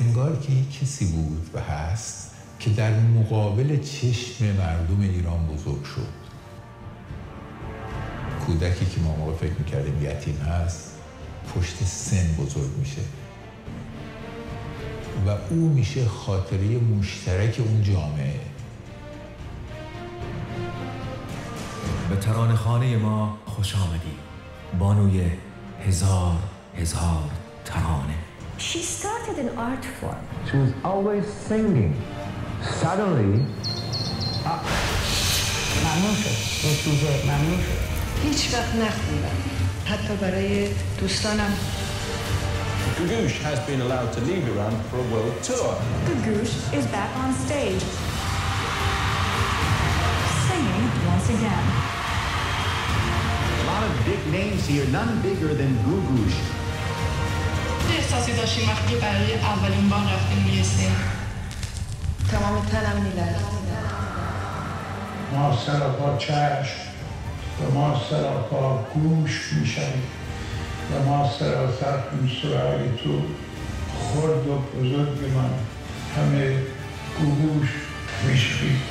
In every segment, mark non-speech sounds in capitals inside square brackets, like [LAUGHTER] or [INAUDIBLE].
انگار که یک کسی بود و هست که در مقابل چشم مردم ایران بزرگ شد. کودکی که ما موقع فکر می‌کردیم یتیم هست پشت سن بزرگ میشه. و او میشه خاطره مشترک اون جامعه. به ترانه خانه ما خوش آمدی. بانوی هزار هزار ترانه. She started an art form. She was always singing. Suddenly, ممنون شد این سوژه ممنون شد هیچ وقت نخوندم حتی برای دوستانم Gagouche has been allowed to leave Iran for a world tour. Gagouche is back on stage. Singing once again. a lot of big names here, none bigger than Gugouche. چه احساسی داشتیم وقتی برای اولین بار رفتیم روی سن؟ تمام تنم میلرد ما سراپا چشم و ما سراپا گوش می‌شویم و ما سراسر این سرای تو خرد و بزرگ من همه گوش می‌شویم.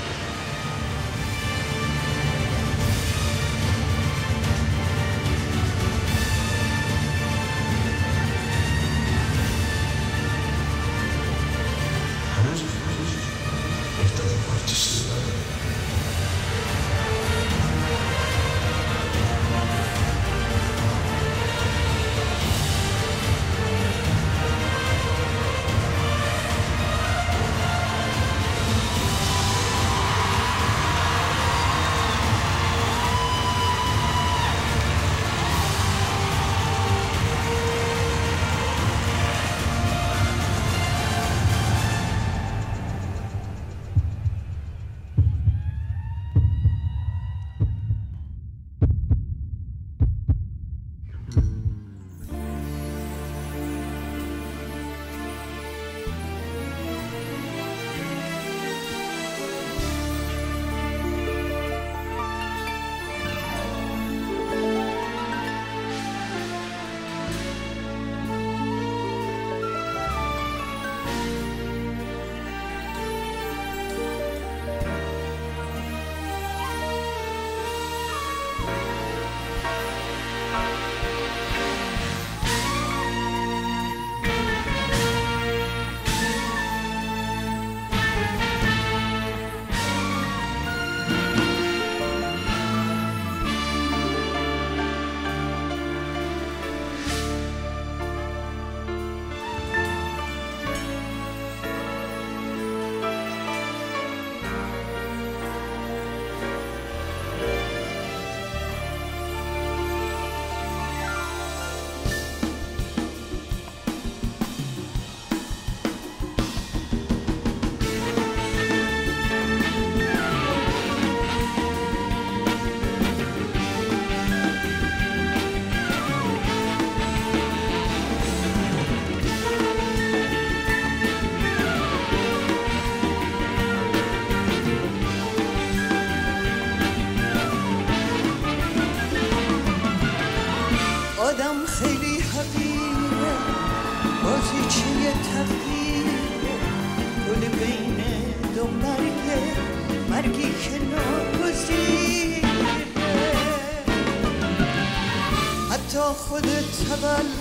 خود تولد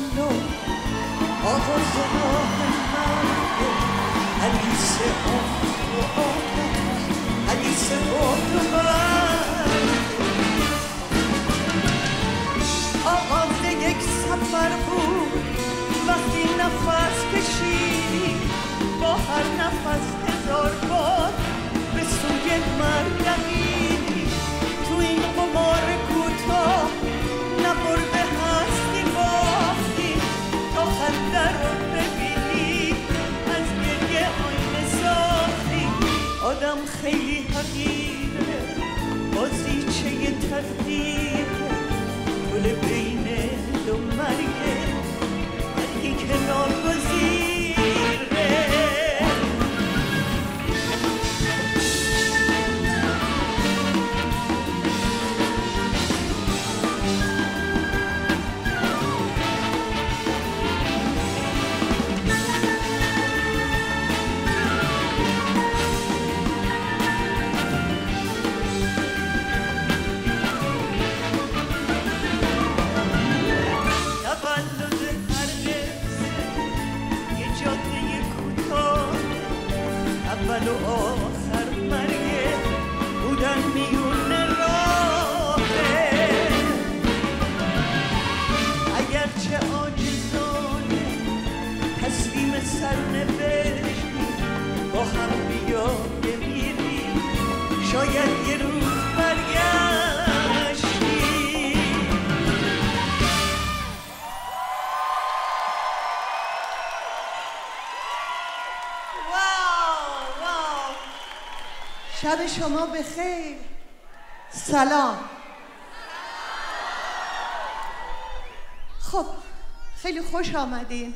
آمدین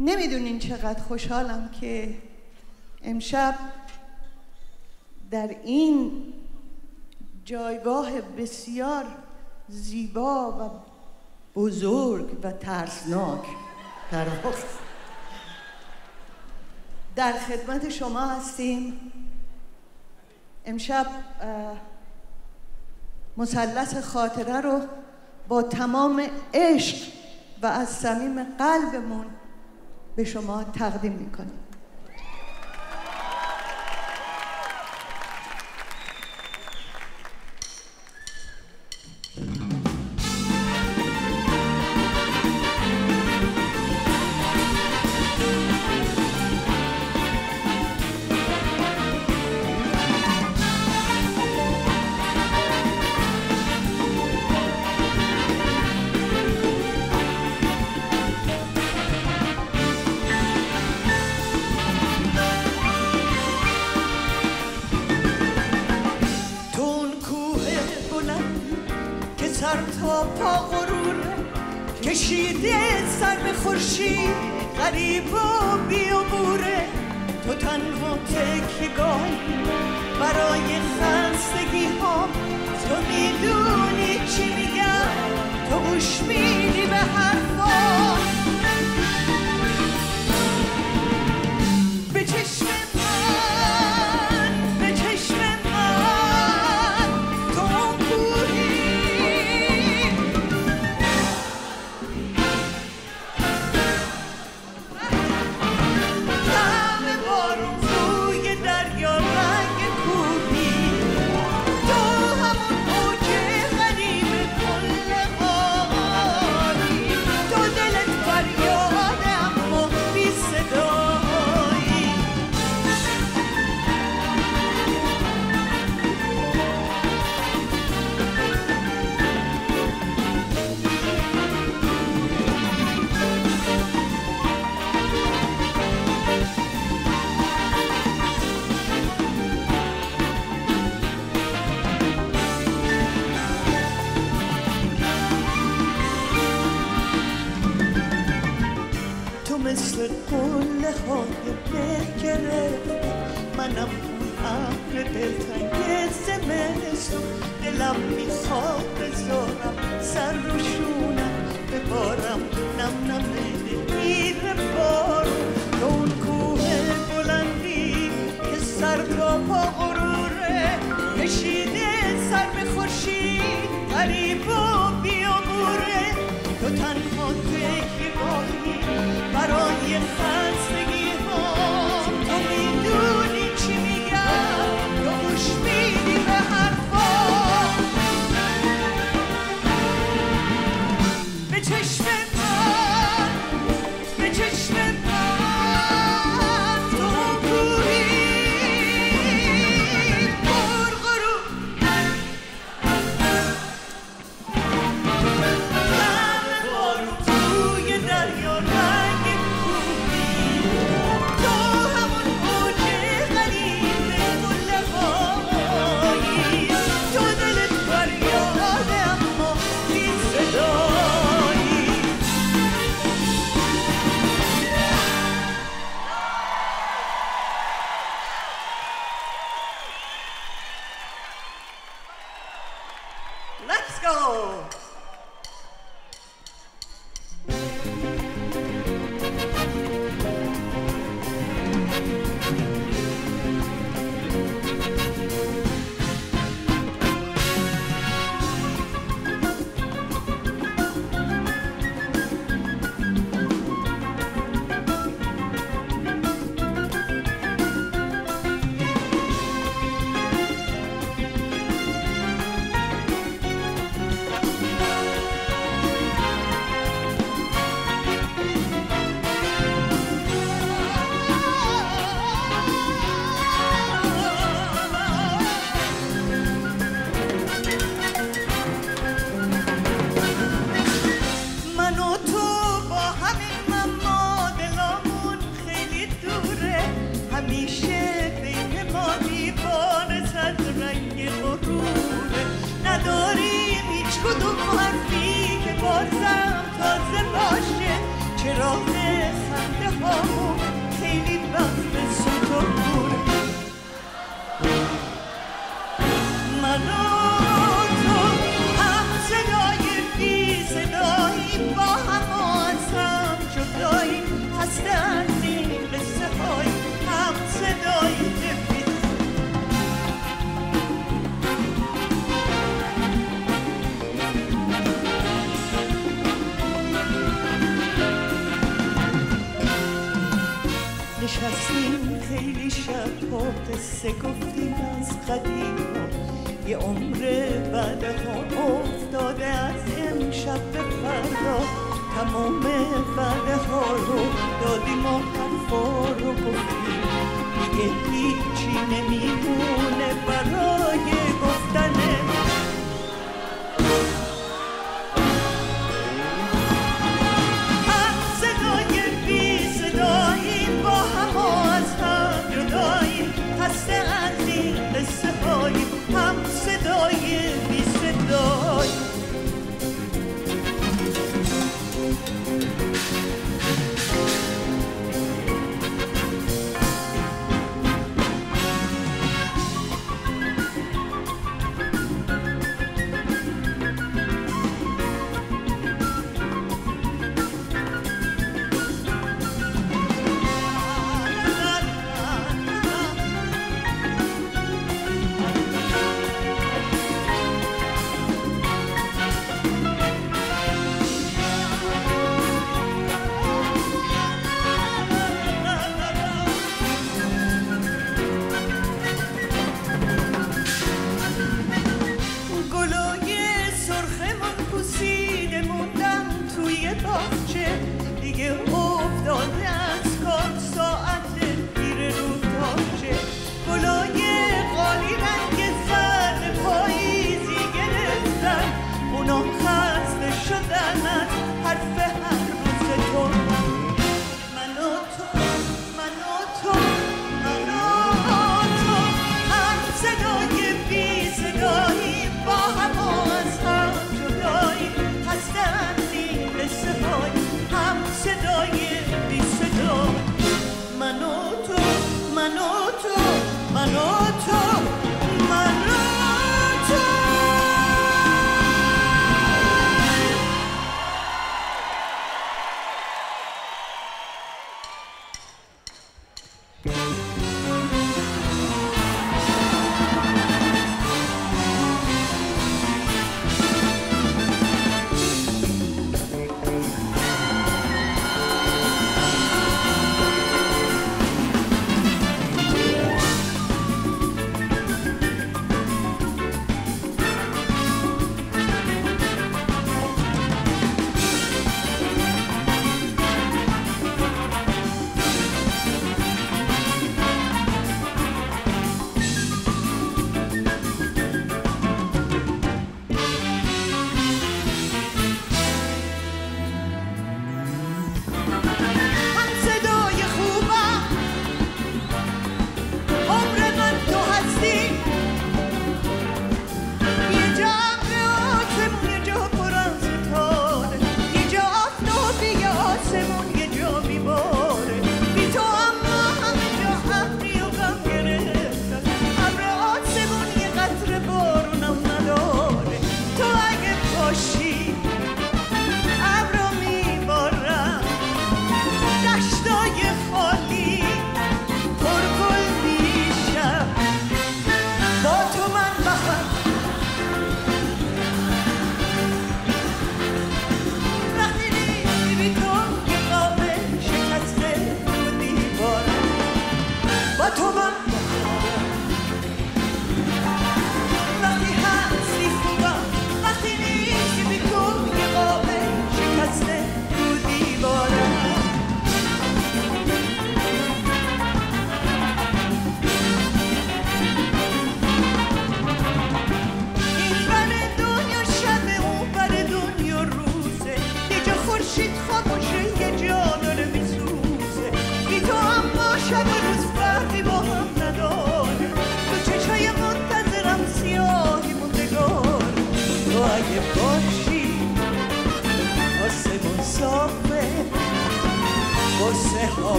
نمی‌دونین چقدر خوشحالم که امشب در این جایگاه بسیار زیبا و بزرگ و ترسناک در در خدمت شما هستیم. امشب مثلث خاطره رو با تمام عشق و از صمیم قلبمون به شما تقدیم می‌کنیم.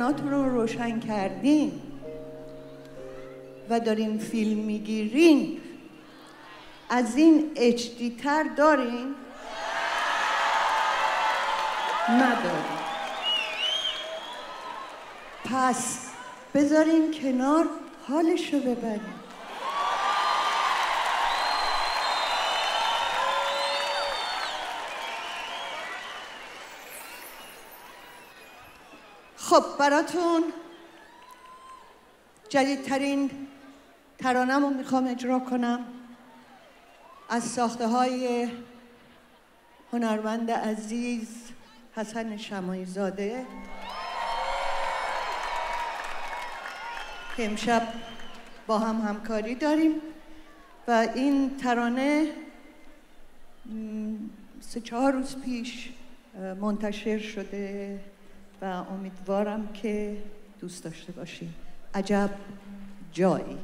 تلفناتون رو روشن کردین و دارین فیلم می‌گیرین از این اچدی تر دارین؟ ندارین پس بذارین کنار حالش رو ببرین خب براتون جدیدترین ترانم رو می‌خوام اجرا کنم. از ساخته های هنرمند عزیز حسن شمایی زاده که امشب با هم همکاری داریم و این ترانه سه چهار روز پیش منتشر شده. و امیدوارم که دوست داشته باشیم. عجب جایی.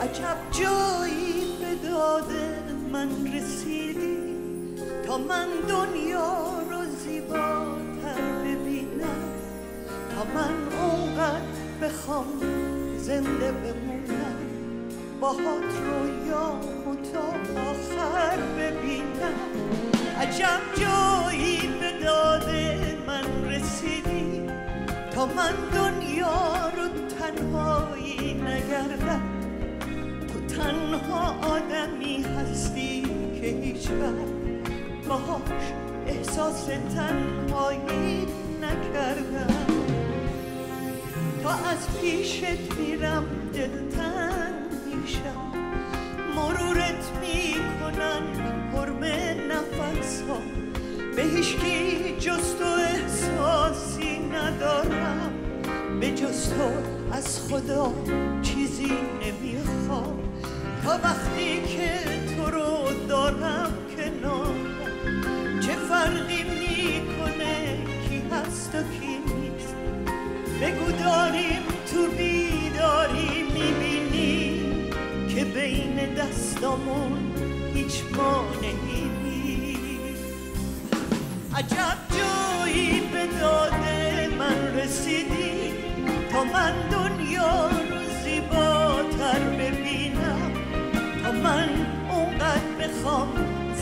عجب جایی به داد من رسیدی تا من دنیا زیباتر ببینم تا من اونقدر بخوام زنده بمونم. باهات رویامو تا آخر ببینم. عجب جایی به داد من رسیدی. تا من دنیا رو تنهایی نگردم. تو تنها آدمی هستی که هیچ وقت احساس تنهایی نکردم. تا از پیشت میرم دلتنگ میشم. مرورت می‌کنن حرم نفس ها به هیچکی جز تو احساسی ندارم. به جز تو از خدا چیزی نمی‌خوام. تا وقتی که تو رو دارم کنارم چه فرقی می‌کنه کی هست و کی نیست. بگو داریم تو بیداری می‌بینی که بین دستامون هیچ مانعی نیست. عجب جایی به داد من رسیدی تا من دنیا رو زیباتر ببینم. تا من اونقدر بخوام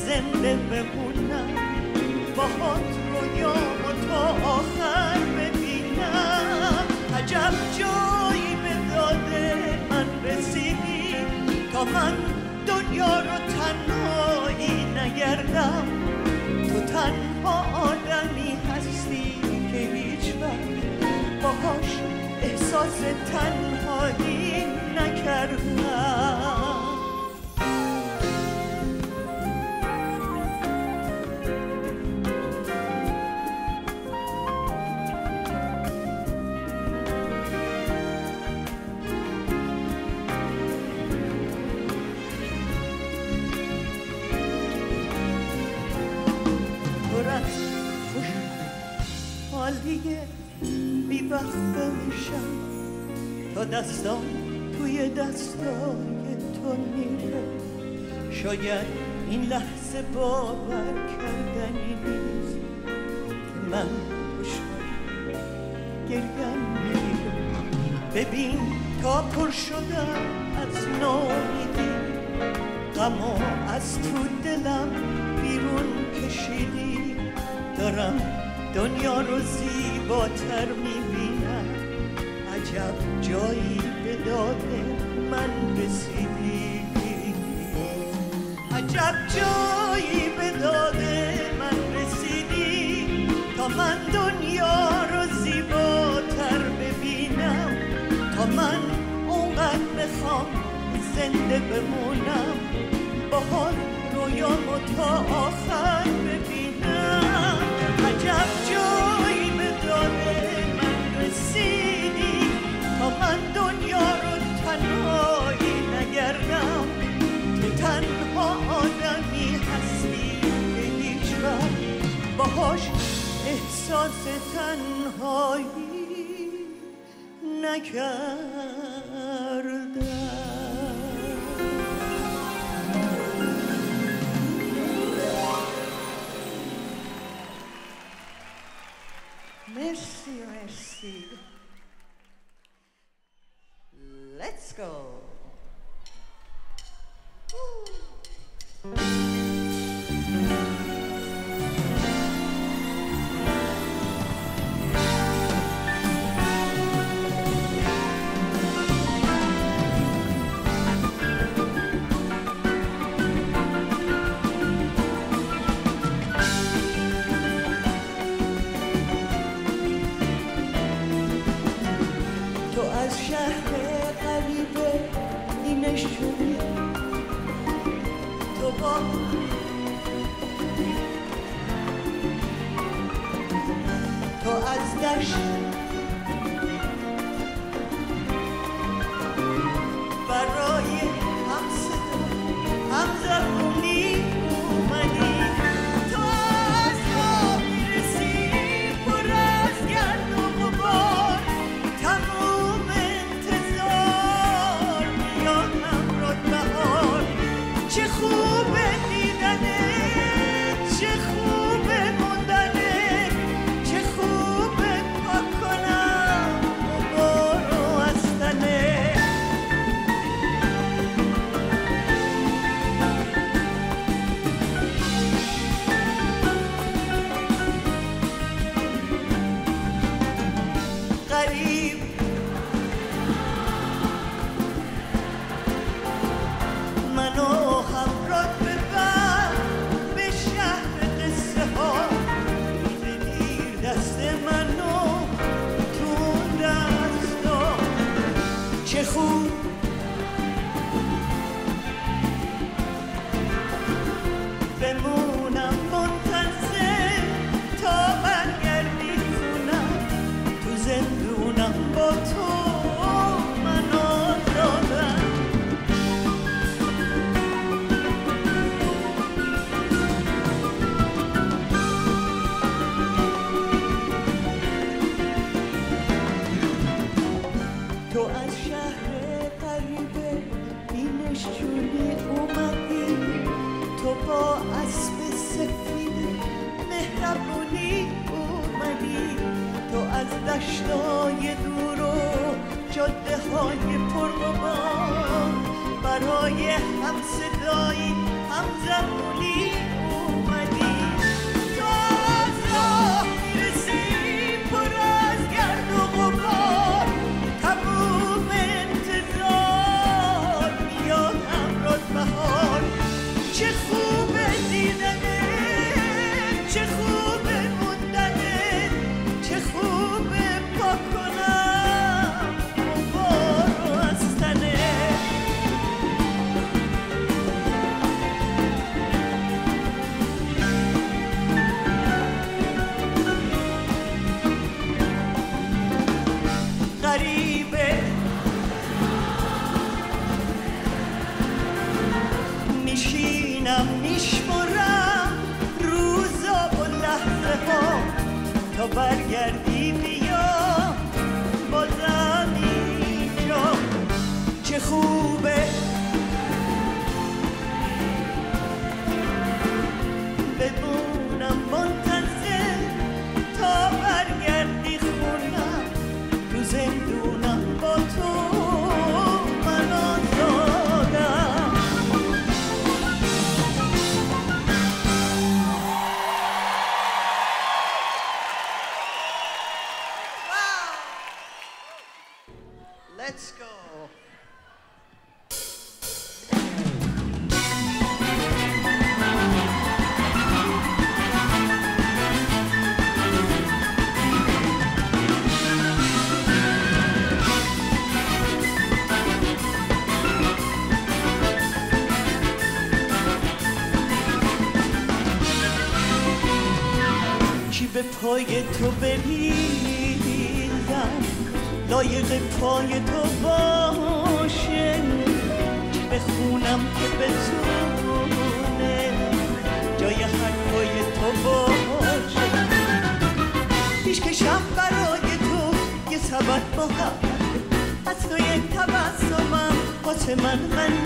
زنده بمونم. باهات رویامو تا آخر ببینم. عجب جایی به داد من رسیدی تا من دنیا رو تنهایی نگردم. تو تنها آدمی هستی که هیچ وقت باهاش احساس تنهایی نکردم. دستان توی دستای تو میره. شاید این لحظه باور کردنی نیست. من خوش گریم میره ببین تا پر شدم از نامیدی. غما از تو دلم بیرون کشیدی. دارم دنیا رو زیباتر می‌بینم شب جایی به داد من رسیدی. عجب جایی به داد من رسیدی. تا من دنیا رو زیباتر ببینم. تا من اونقدر بخوام زنده بمونم. با حال رویامو تا آخر فدایی نگردم تو تنها آدمی هستی که هیچ باهاش احساس تنهایی نکرد پای تو بمیرم لایق پای تو باشه. بخونم که بتونه جای حرفای تو باشه. پیش که شب برای تو یه سبت با هم. از توی تبسمم واسه من من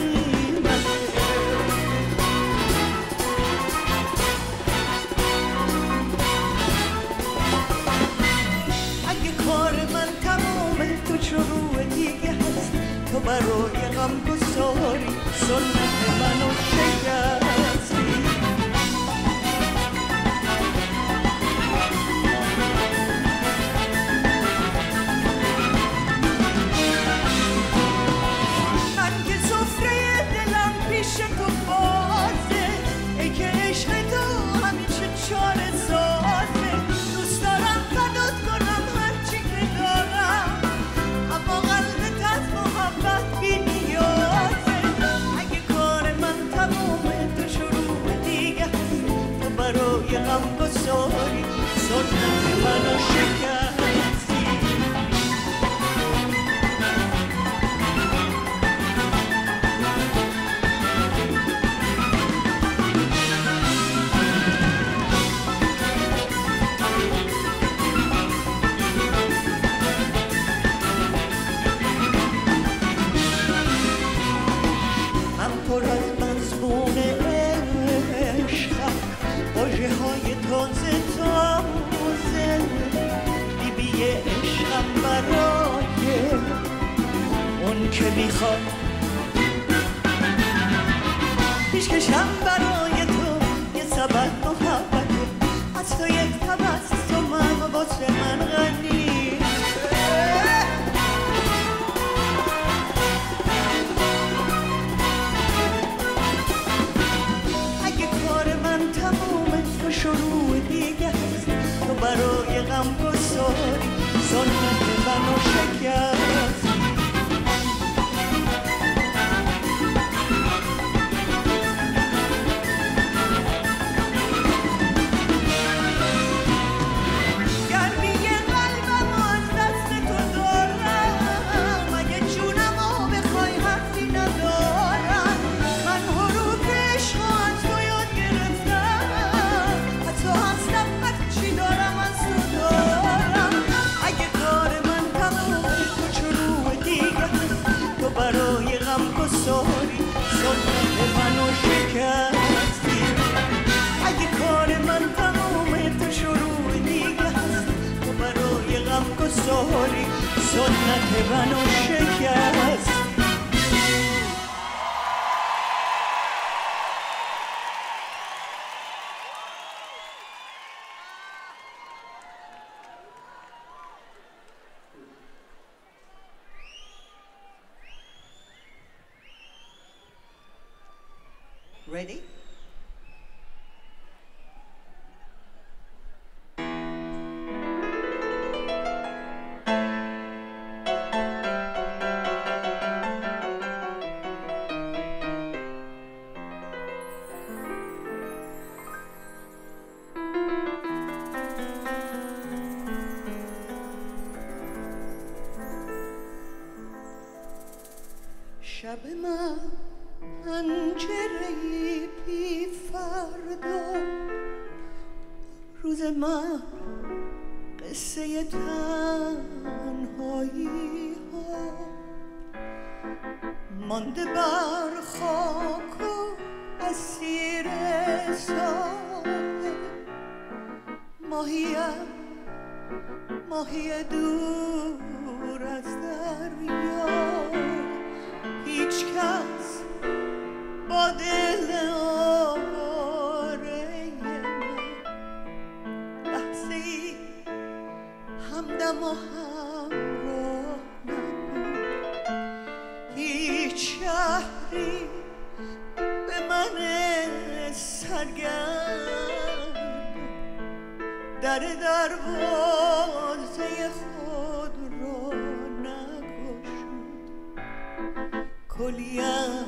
کلیم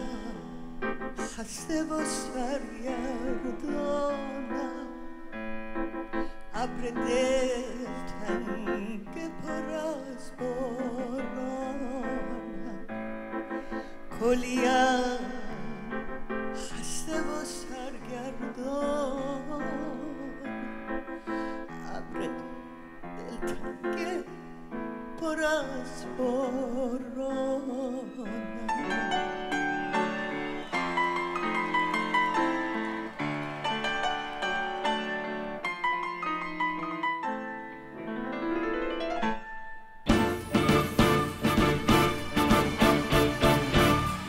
خسته و سرگردانم ابر دلتنگ پر از بارانم کلیم خسته و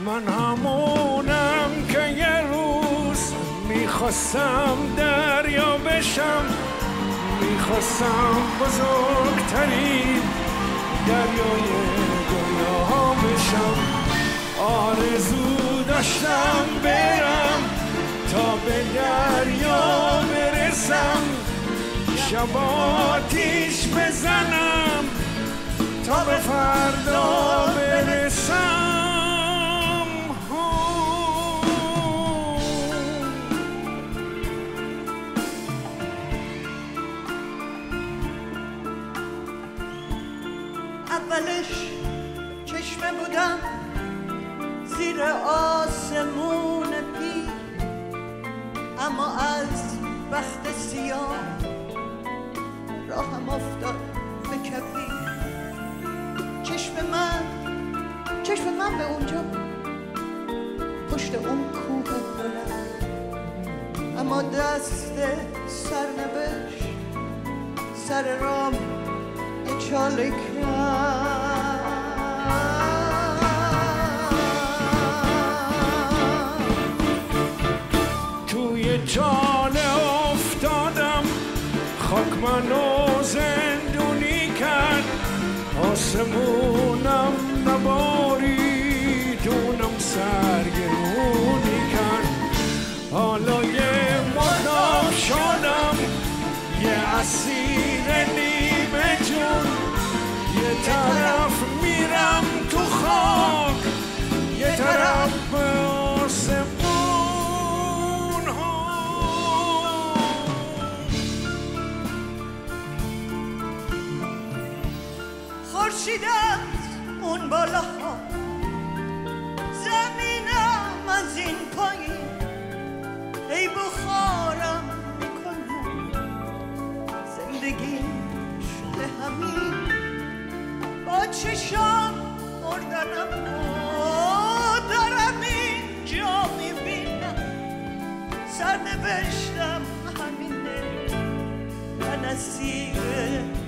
من همونم که یه روز می‌خواستم دریا بشم می‌خواستم بزرگترین دریای دنیا بشم. آرزو داشتم برم تا به دریا برسم. شب آتیش بزنم تا به فردا برسم زیر آسمون پیر اما از وقت سیاه راهم افتاد به کفی چشم من چشم من به اونجا پشت اون کوه بلند. اما دست سرنوشت سر رام یه چاله توی منو زندونی کرد آسمونم نباریدونم سرگرونی کرد حالا یه مرداب شدم یه اسیر نیمه جون یه طرف میرم تو خاک یه طرف خورشید از اون بالا. ها زمینم از این پایین ای بخارم می‌کنم زندگی شده همین. با چشام مردنم و دارم اینجا می‌بینم. سرنوشتم همینه. من اسیر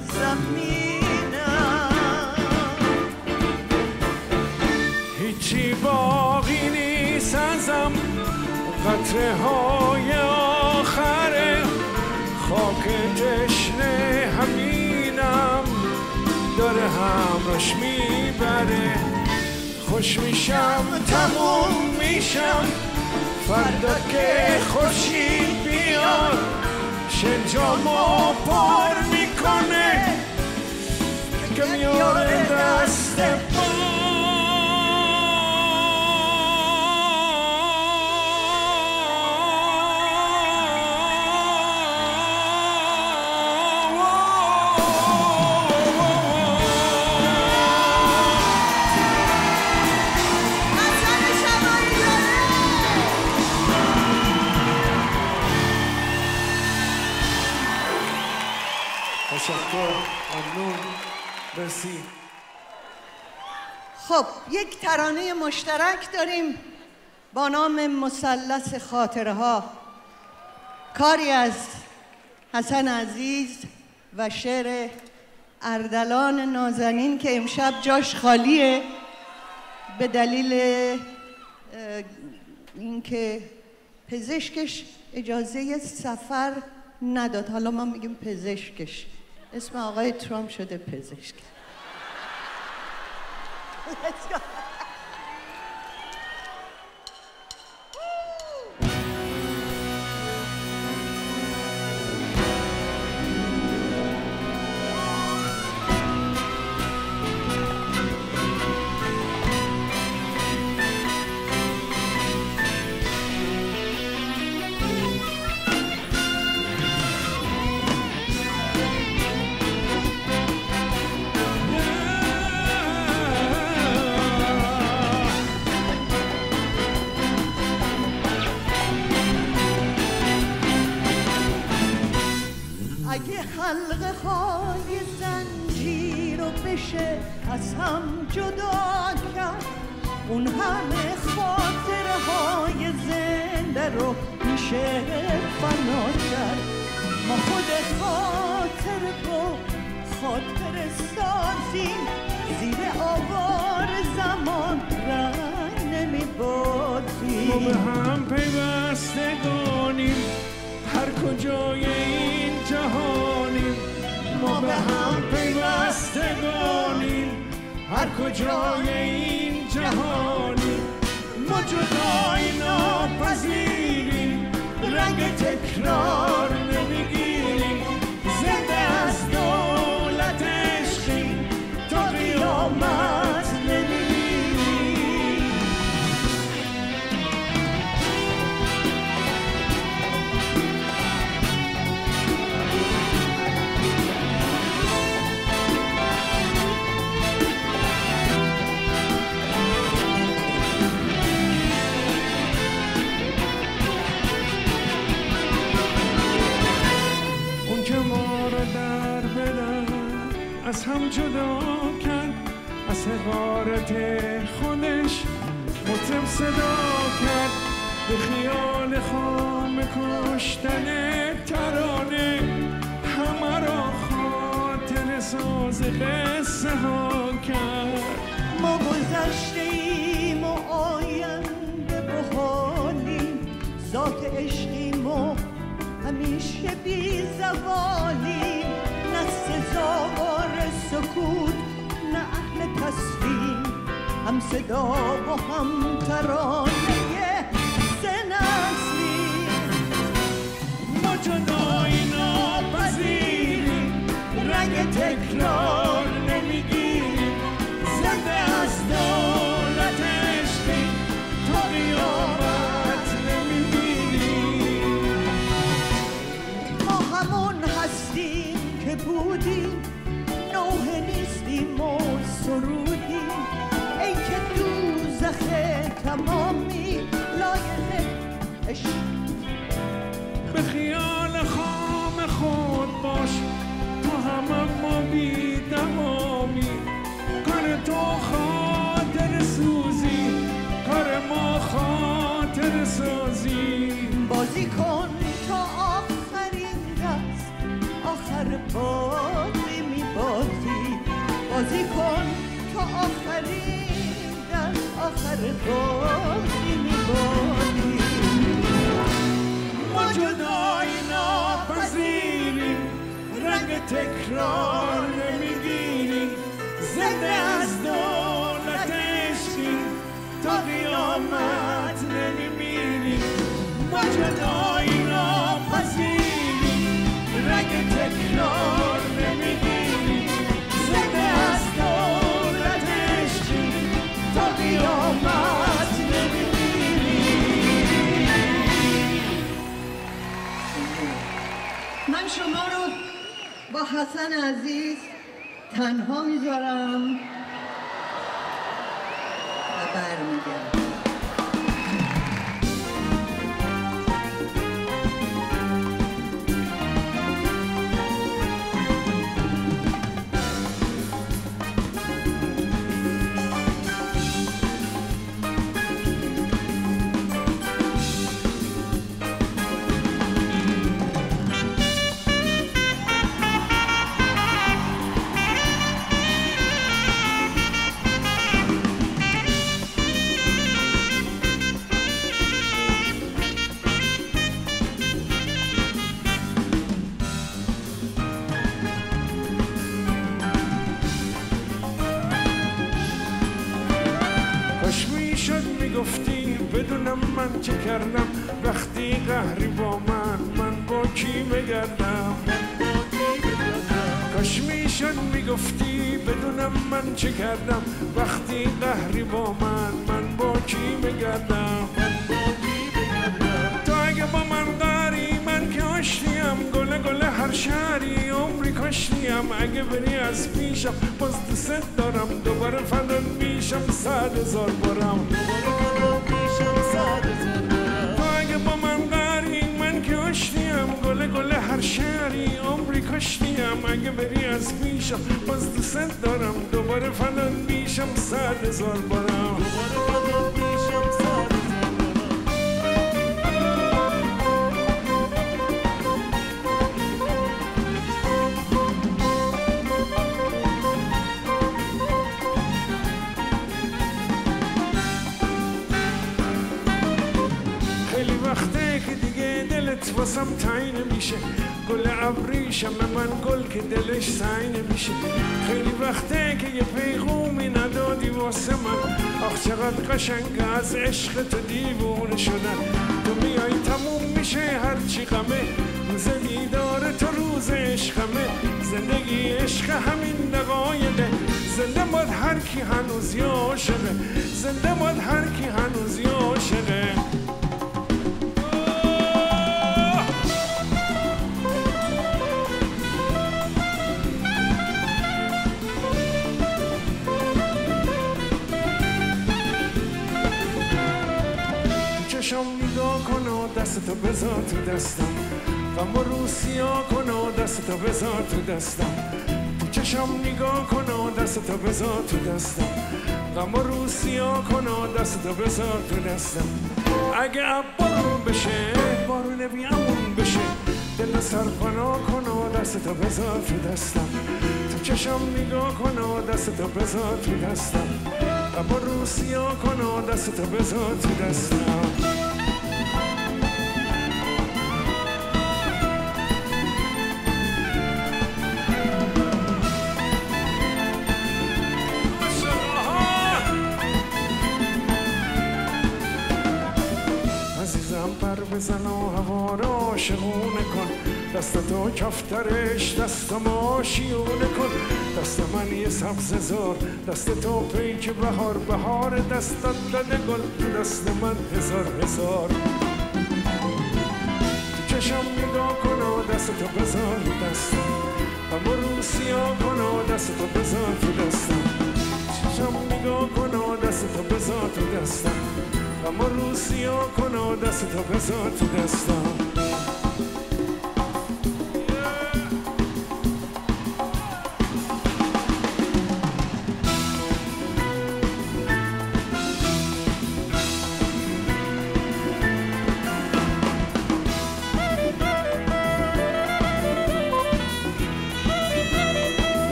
زمینم ازم قطره های آخره خاک تشنه همینم داره همراش می‌بره. خوش میشم تموم میشم فردا که خورشید بیاد شنجامو پر می‌کنه که میاره دست مرسی خب یک ترانه مشترک داریم با نام مثلث خاطره ها کاری از حسن عزیز و شعر اردلان نازنین که امشب جاش خالیه به دلیل اینکه پزشکش اجازه سفر نداد. حالا ما میگیم پزشکش. اسم آقای ترامپ شده پزشک. میشه هم صدا و هم ترانه. سه نسلیم ما جدایی ناپذیریم رنگ تکرار. تمامی لایق عشق. به خیال خام خود باش تو هم ما بی کار تو خاطر سوزی کار ما خاطر سازی بازی کن تا آخرین دست آخر بازی می بازی بازی کن آخر بازی می بازی ما جدایی ناپذیریم رنگ تکرار نمی‌گیریم. زنده از دولت عشقی تا قیامت. حسن عزیز تنها می‌ذارم. و برمیگردم. کی بگردم؟ کاش می‌شد می‌گفتی بدونم من چه کردم. وقتی قهری با من من با کی بگردم؟ تو اگه با من قهری من که آشتیم گله گله هر شهری عمری کاشتیم اگه بری از پیشم باز دوست دارم. دوباره فدات میشم صد هزار بارم. تو اگه با من قهری گله گله هر شهری عمری کشتیم اگه بری از پیشم باز دوست دارم. دوباره فلان میشم صد هزار بارم. وقته که دیگه دلت واسم تعیین میشه گل ابریشم من گل که دلش سعی نمیشه. خیلی وقته که یه پیغومی ندادی واسه من. آخ چقدر قشنگ از عشق تو دیوونه شدن تو میای تموم میشه هرچی غمه. روز دیدار تو روز عشقمه. زندگی عشق همین دقایقه زنده باد هر کی هنوز عاشقه زنده باد هر کی هنوز عاشقه دستتو بذار تو دستم. غم و رو کن و دستتو بذار تو دستم. تو چشم نگاه کن و دستتو بذار تو دستم. غم و رو کن و دستتو بذار تو دستم. اگه اب بارون بشه بارون بیامون بشه. دل سرپناه کن و دستتو بذار تو دستم. تو چشم نگاه کن و دستتو بذار تو دستم. غم و رو کن و دستتو بذار تو دستم. بزن و هوا رو عاشقونه کن. دست تو کفترش دست ما شیونه کن. دست من یه سبز زار دست تو پیک بهار بهار دستت داده گل. دست من هزار هزار. چشم نگاه کن و دست تو بذار رو دستم اما رو کن و دست تو بذار تو دستم چشم نگاه کن و دست تو بذار تو دستم اما رو سیاه کن دست تو بذار تو دستم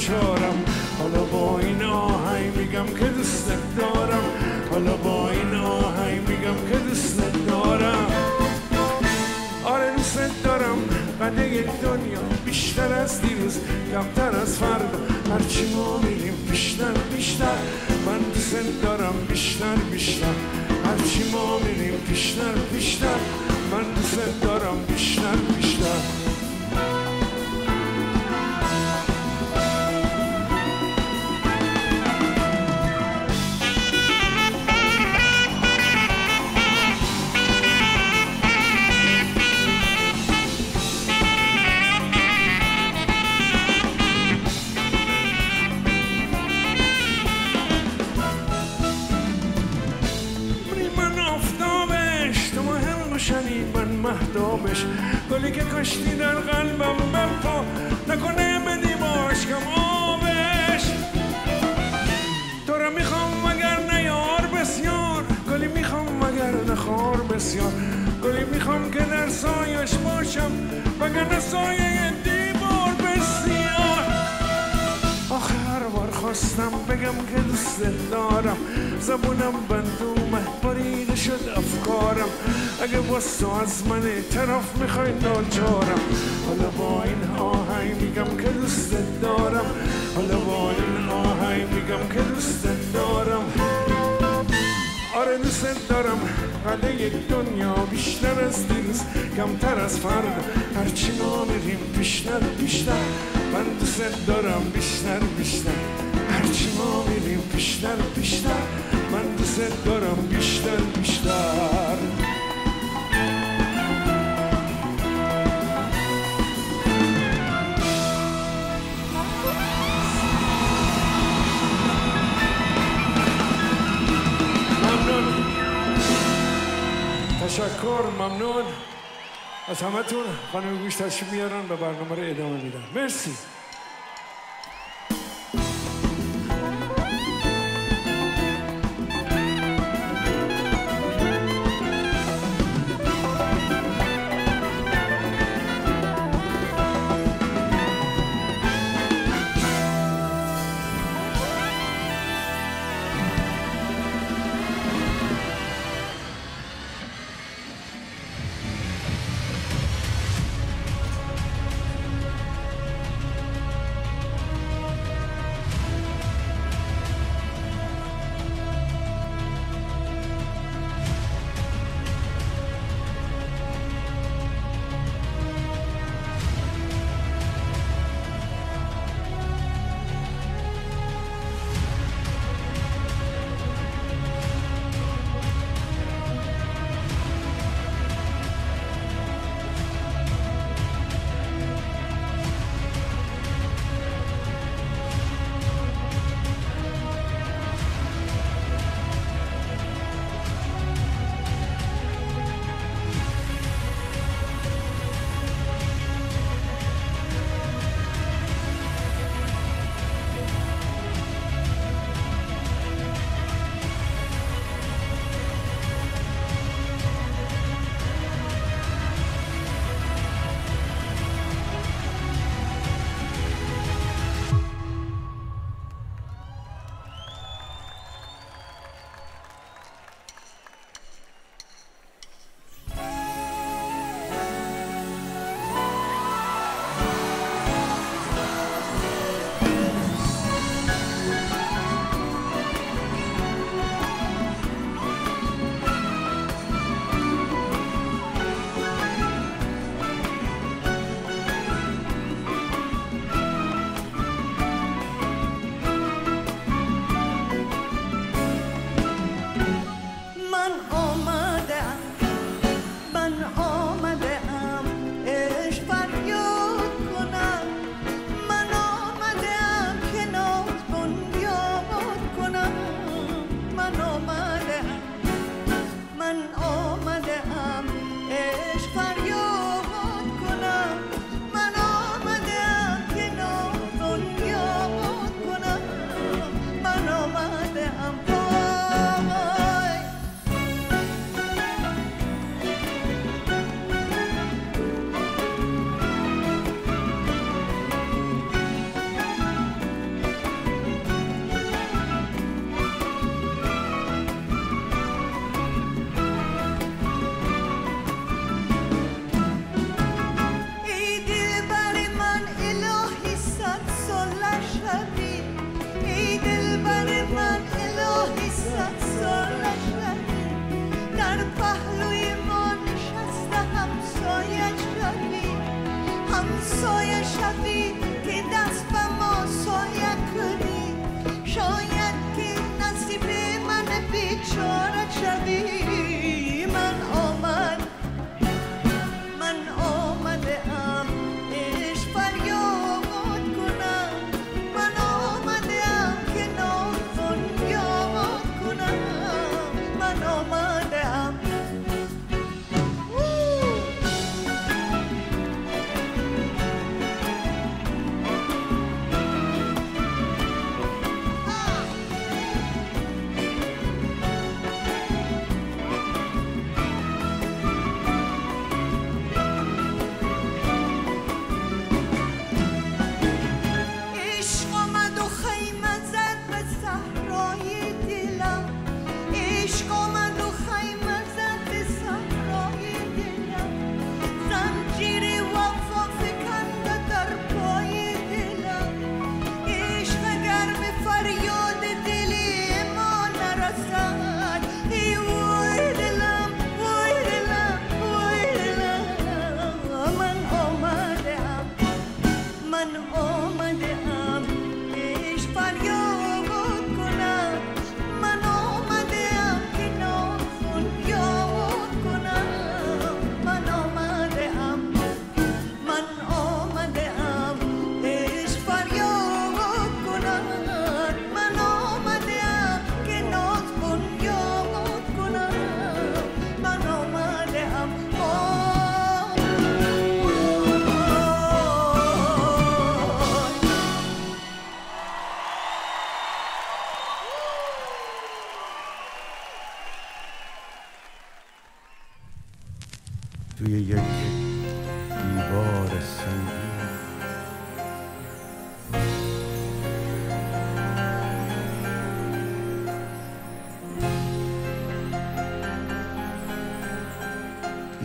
ناچارم حالا با این آهنگ میگم که دوستت دارم. حالا با این آهنگ میگم که دوستت دارم. آره دوستت دارم قده دنیا بیشتر از دیروز کمتر از فردا. هرچی ما میریم بیشتر بیشتر. من دوست دارم بیشتر بیشتر. هرچی ما میریم بیشتر بیشتر. من دوست دارم بیشتر بیشتر. خانم گوش تشریف میارن به برنامه رو ادامه میدن. مرسی.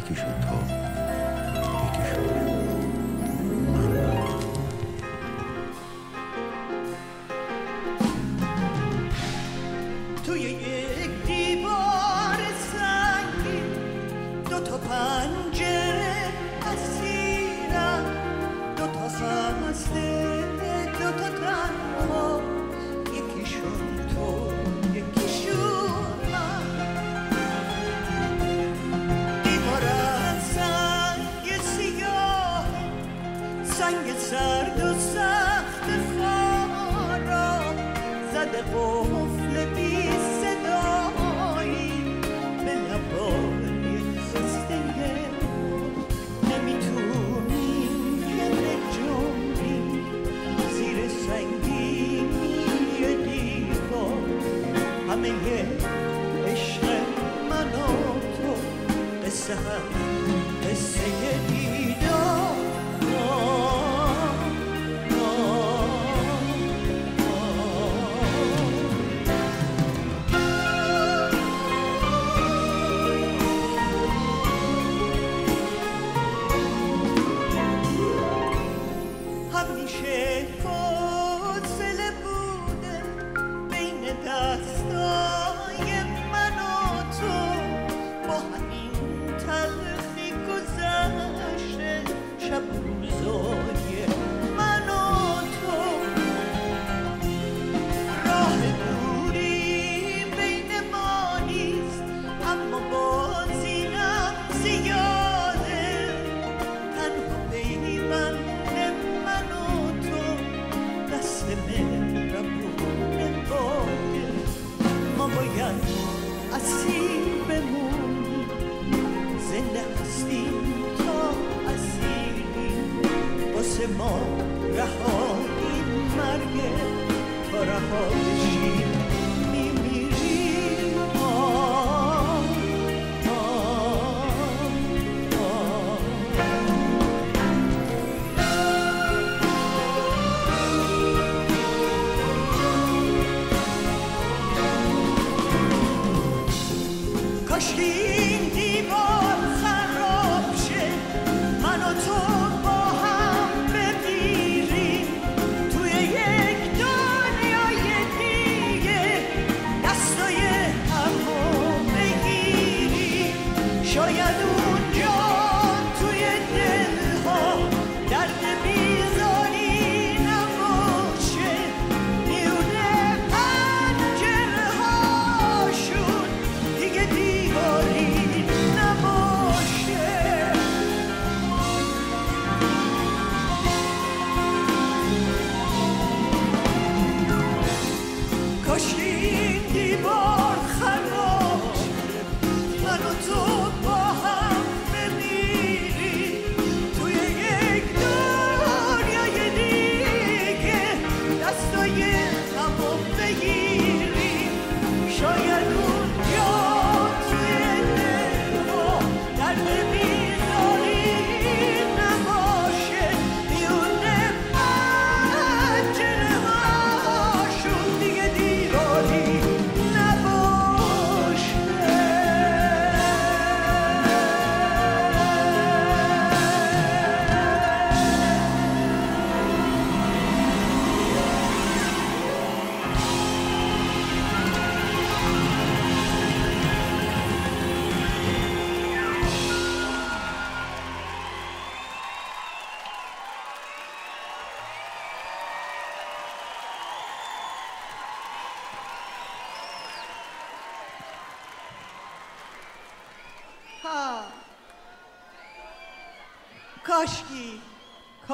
就是一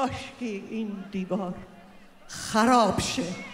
کاشکی این دیوار خراب شه.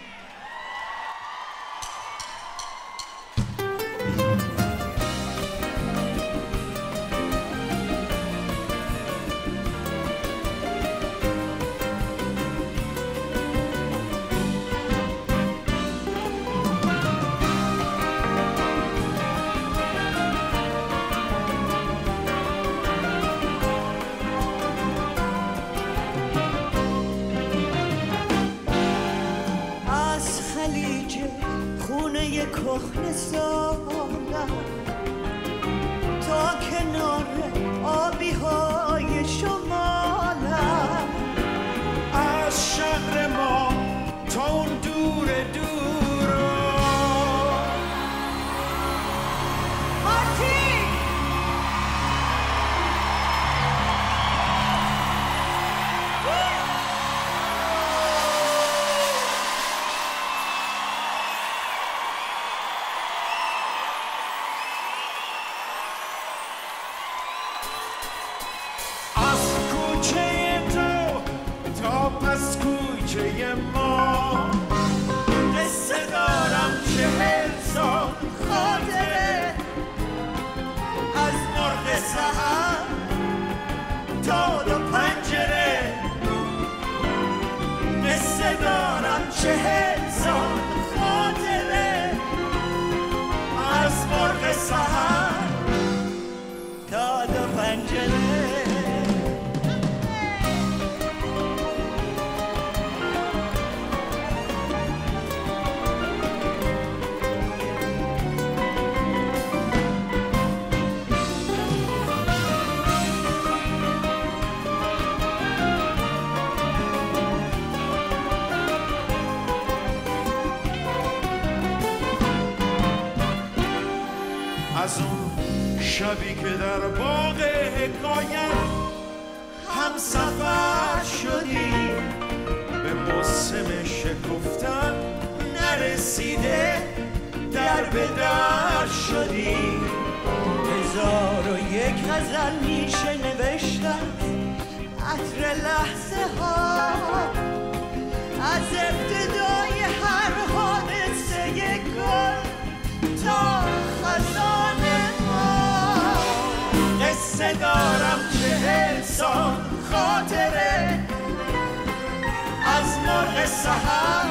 سهر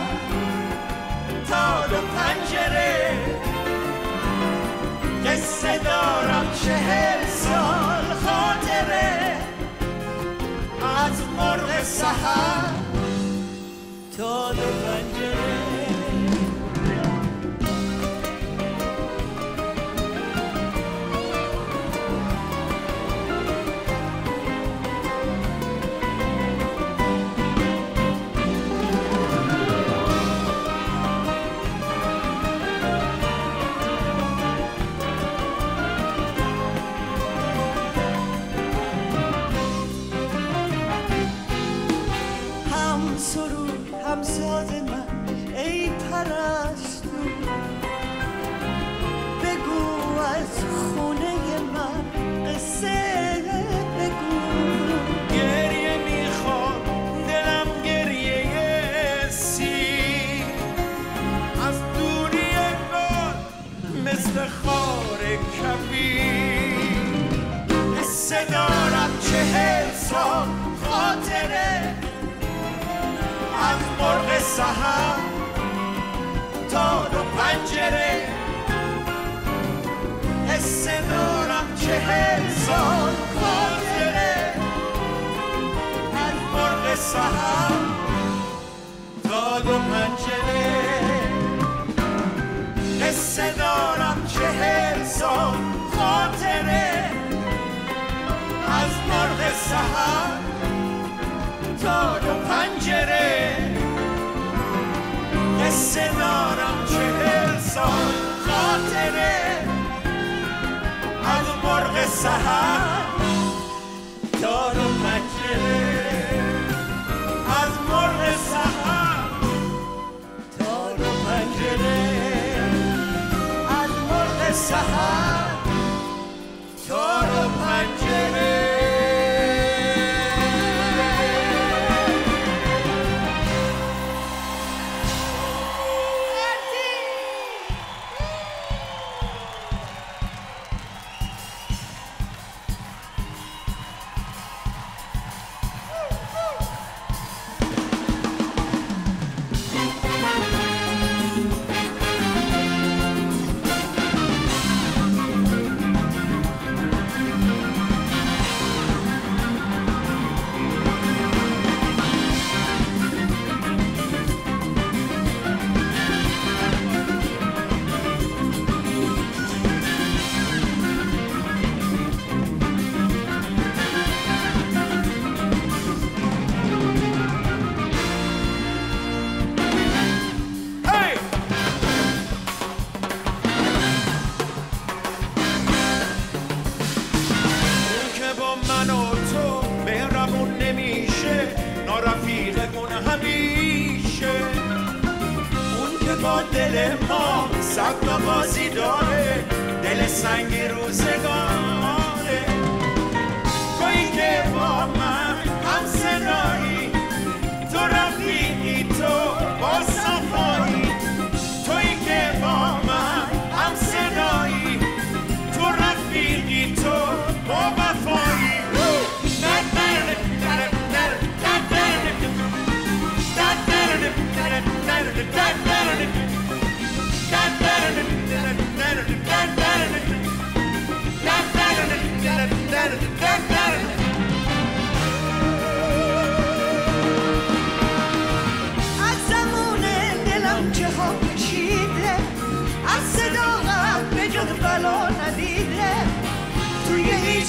تا دو پنجره قصه دارم چهل سال خاطره از مرغ سهر تا دو پنجره. سال خاطره از مرغ سهر تا دو پنجره. قصه دارم چهل سال خاطره از مرغ سهر تا دو پنجره. قصه دارم چهل سال خاطره مرغ سهر تا دو پنجره. قصه دارم چهل سال خاطره. از مرغ سهر تا دو پنجره. از مرغ سهر تا دو پنجره. از مرغ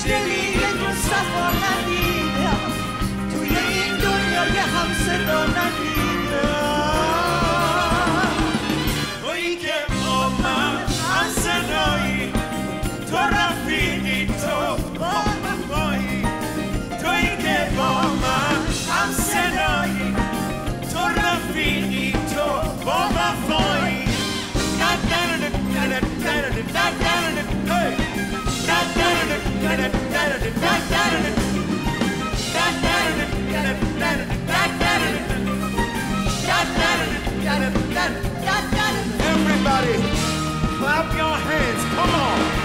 دلی یه دو صفا ندیدم توی این دنیا یه هم صدا Everybody, clap your hands. Come on.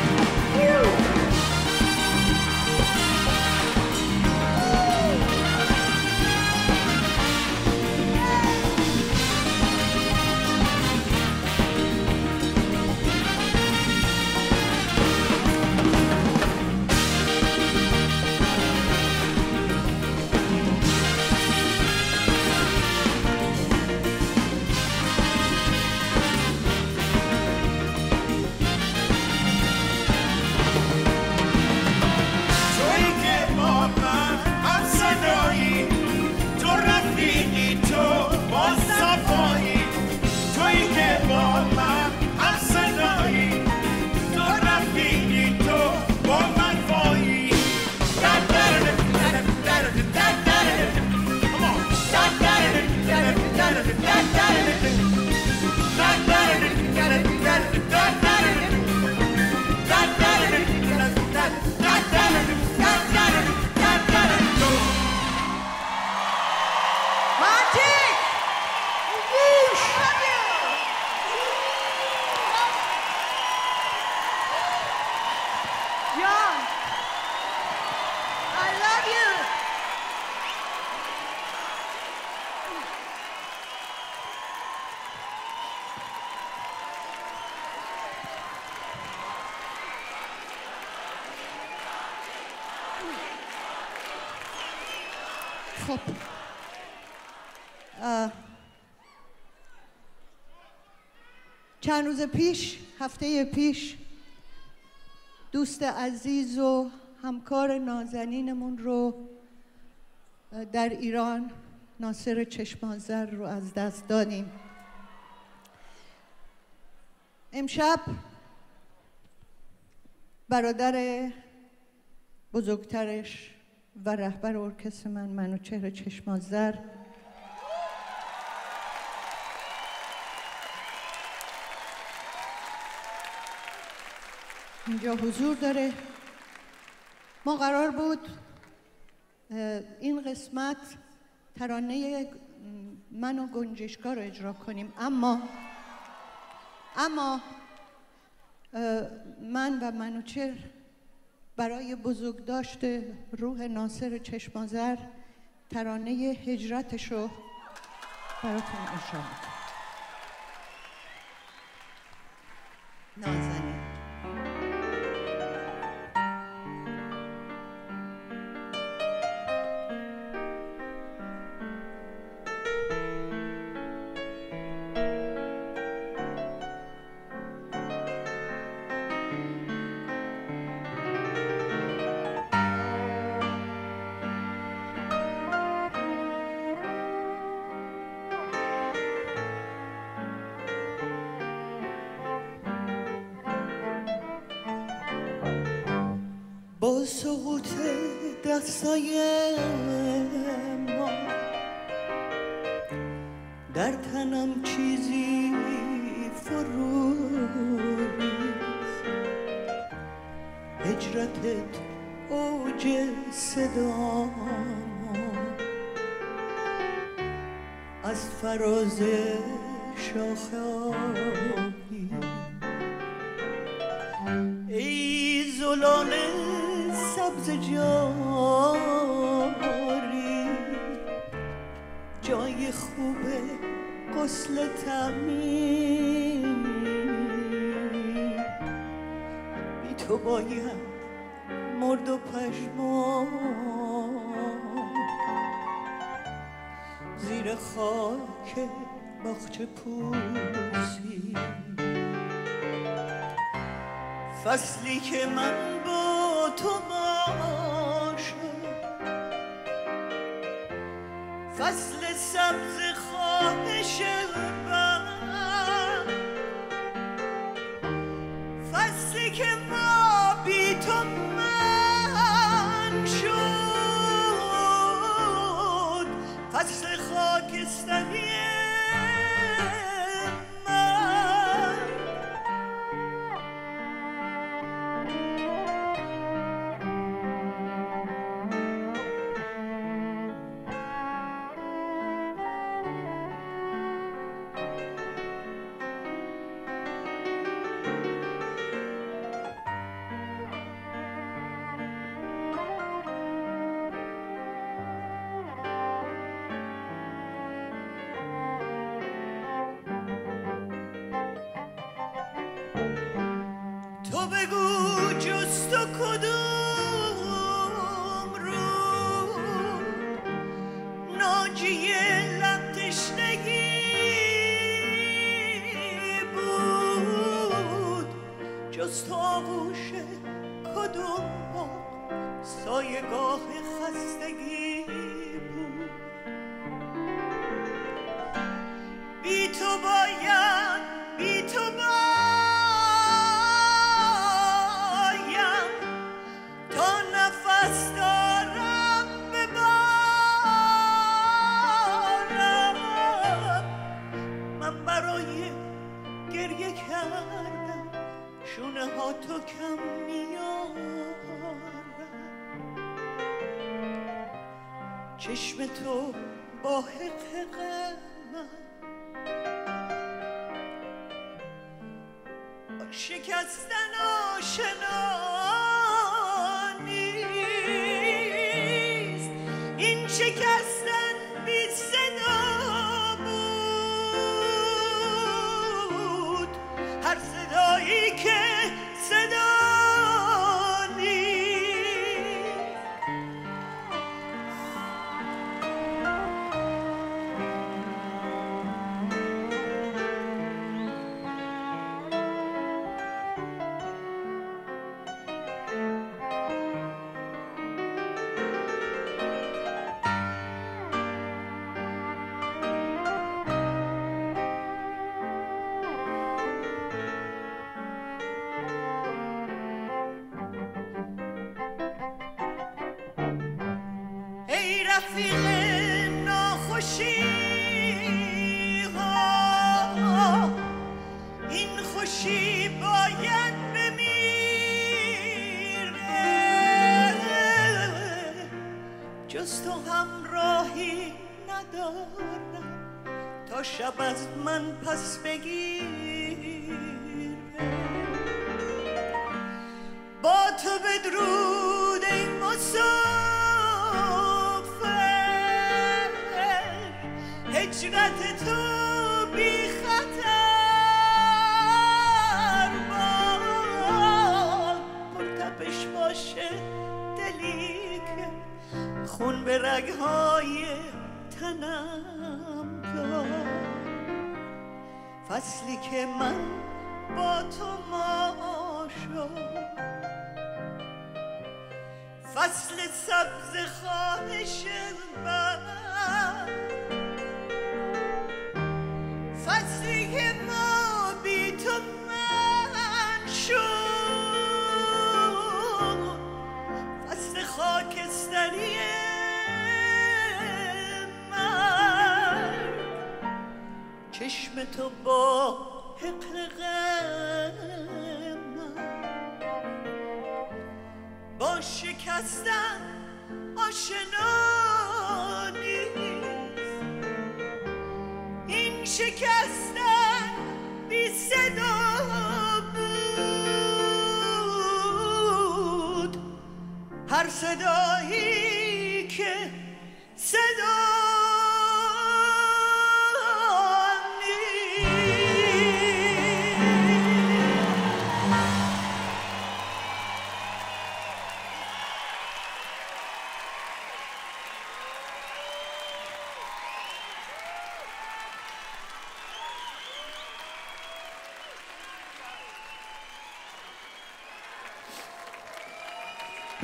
روز پیش هفته پیش دوست عزیز و همکار نازنینمون رو در ایران ناصر چشمانزر رو از دست دادیم. امشب برادر بزرگترش و رهبر ارکستر من منوچهر چشمانزر اینجا حضور داره. ما قرار بود این قسمت ترانه من و گنجشگاه رو اجرا کنیم. اما اما من و منوچر برای بزرگداشت روح ناصر چشمازر ترانه هجرتش رو براتون اجرا می‌کنم. him up. برای گریه کردم شونه ها تو کم میارم چشم تو با حقیقت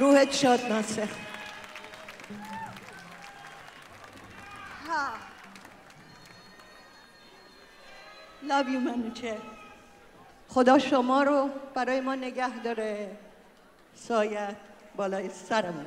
روحت شاد ناصر لاب یو منوچه خدا شما رو برای ما نگه داره. سایت بالای سرمون.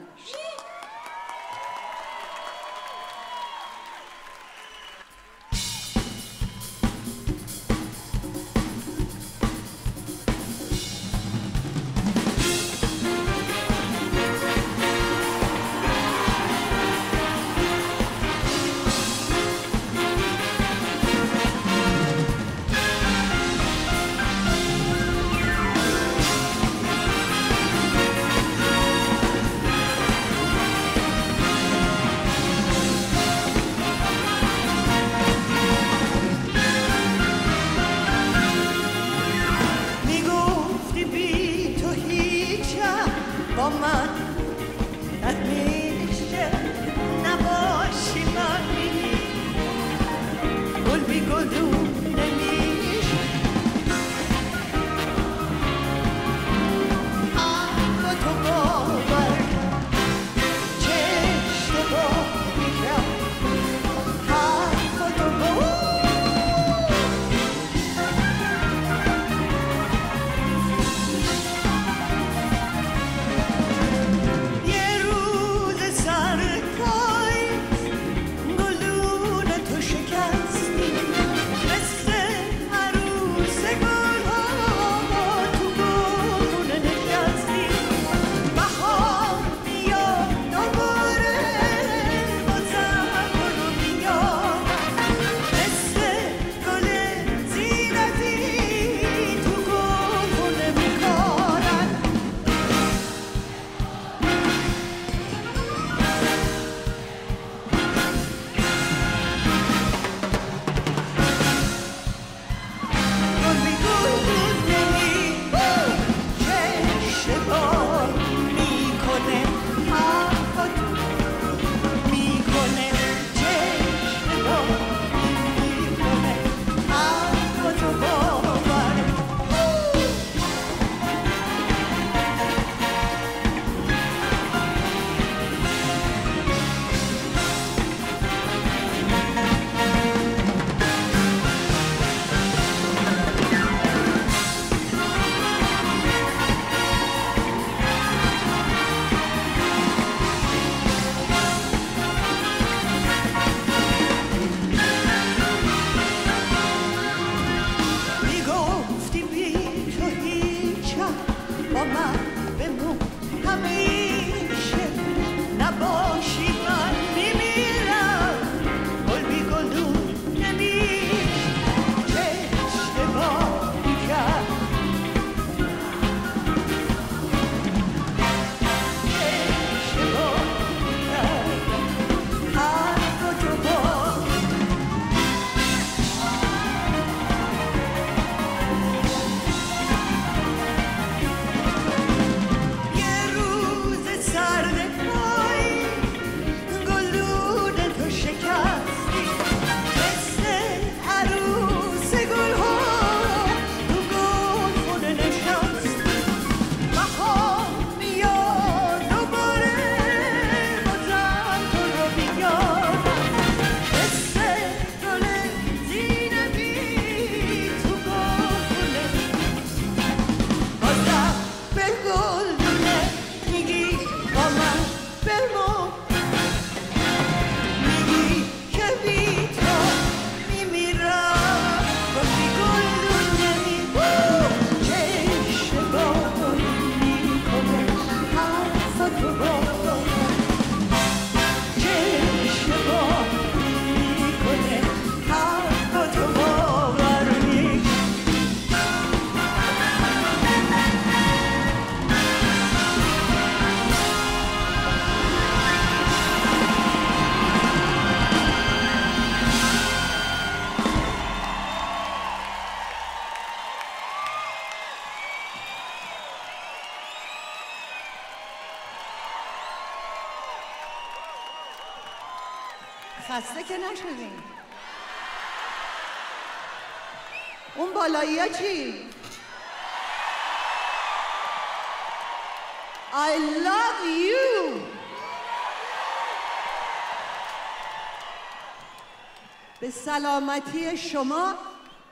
سلامتی شما.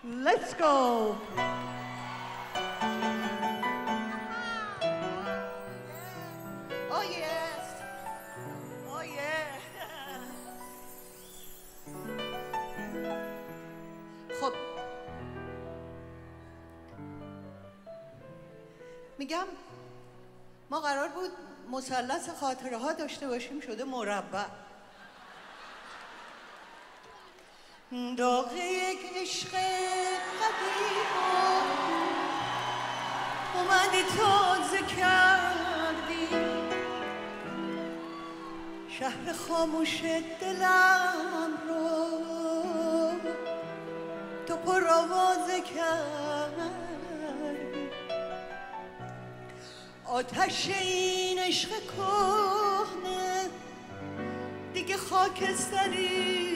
Let's go. Oh Oh میگم ما قرار بود مثلث خاطره ها داشته باشیم شده مربع. داغ یک عشق قدیم اومدی تازه کردی. شهر خاموش دلم رو تو پر آوازه کردی. آتش این عشق کهنه دیگه خاکستری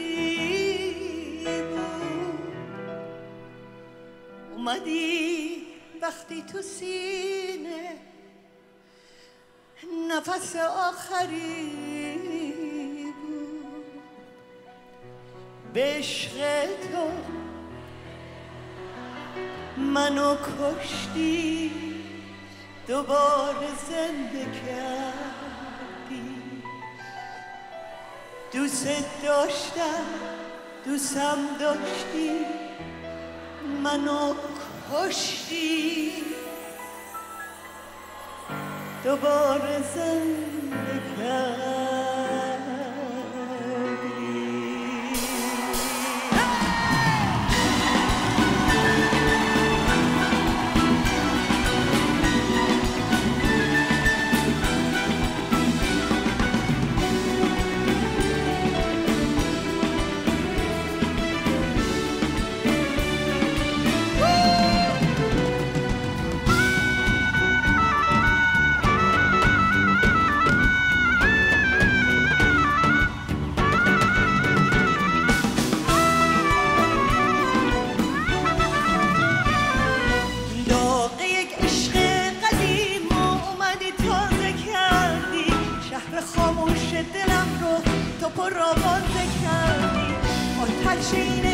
اومدی وقتی تو سینه نفس آخری بود. به تو منو کشتی دوباره زنده کردی. دوست داشتم دوستم داشتی منو کشتی. دوباره زنده کردی آتش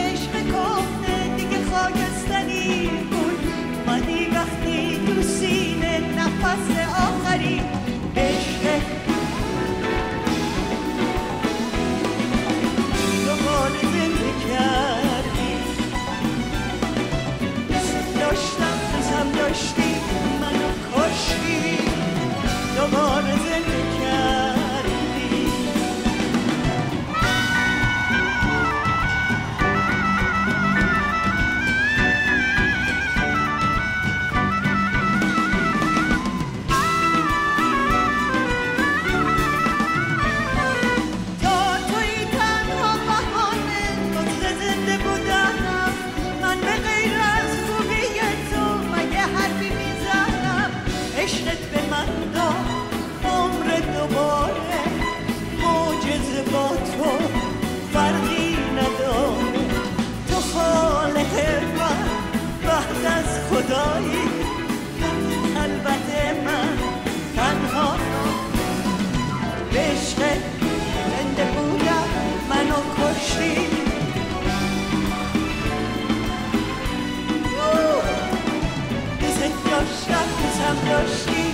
دوستم داشتی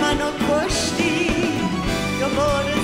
منو کشتی دوباره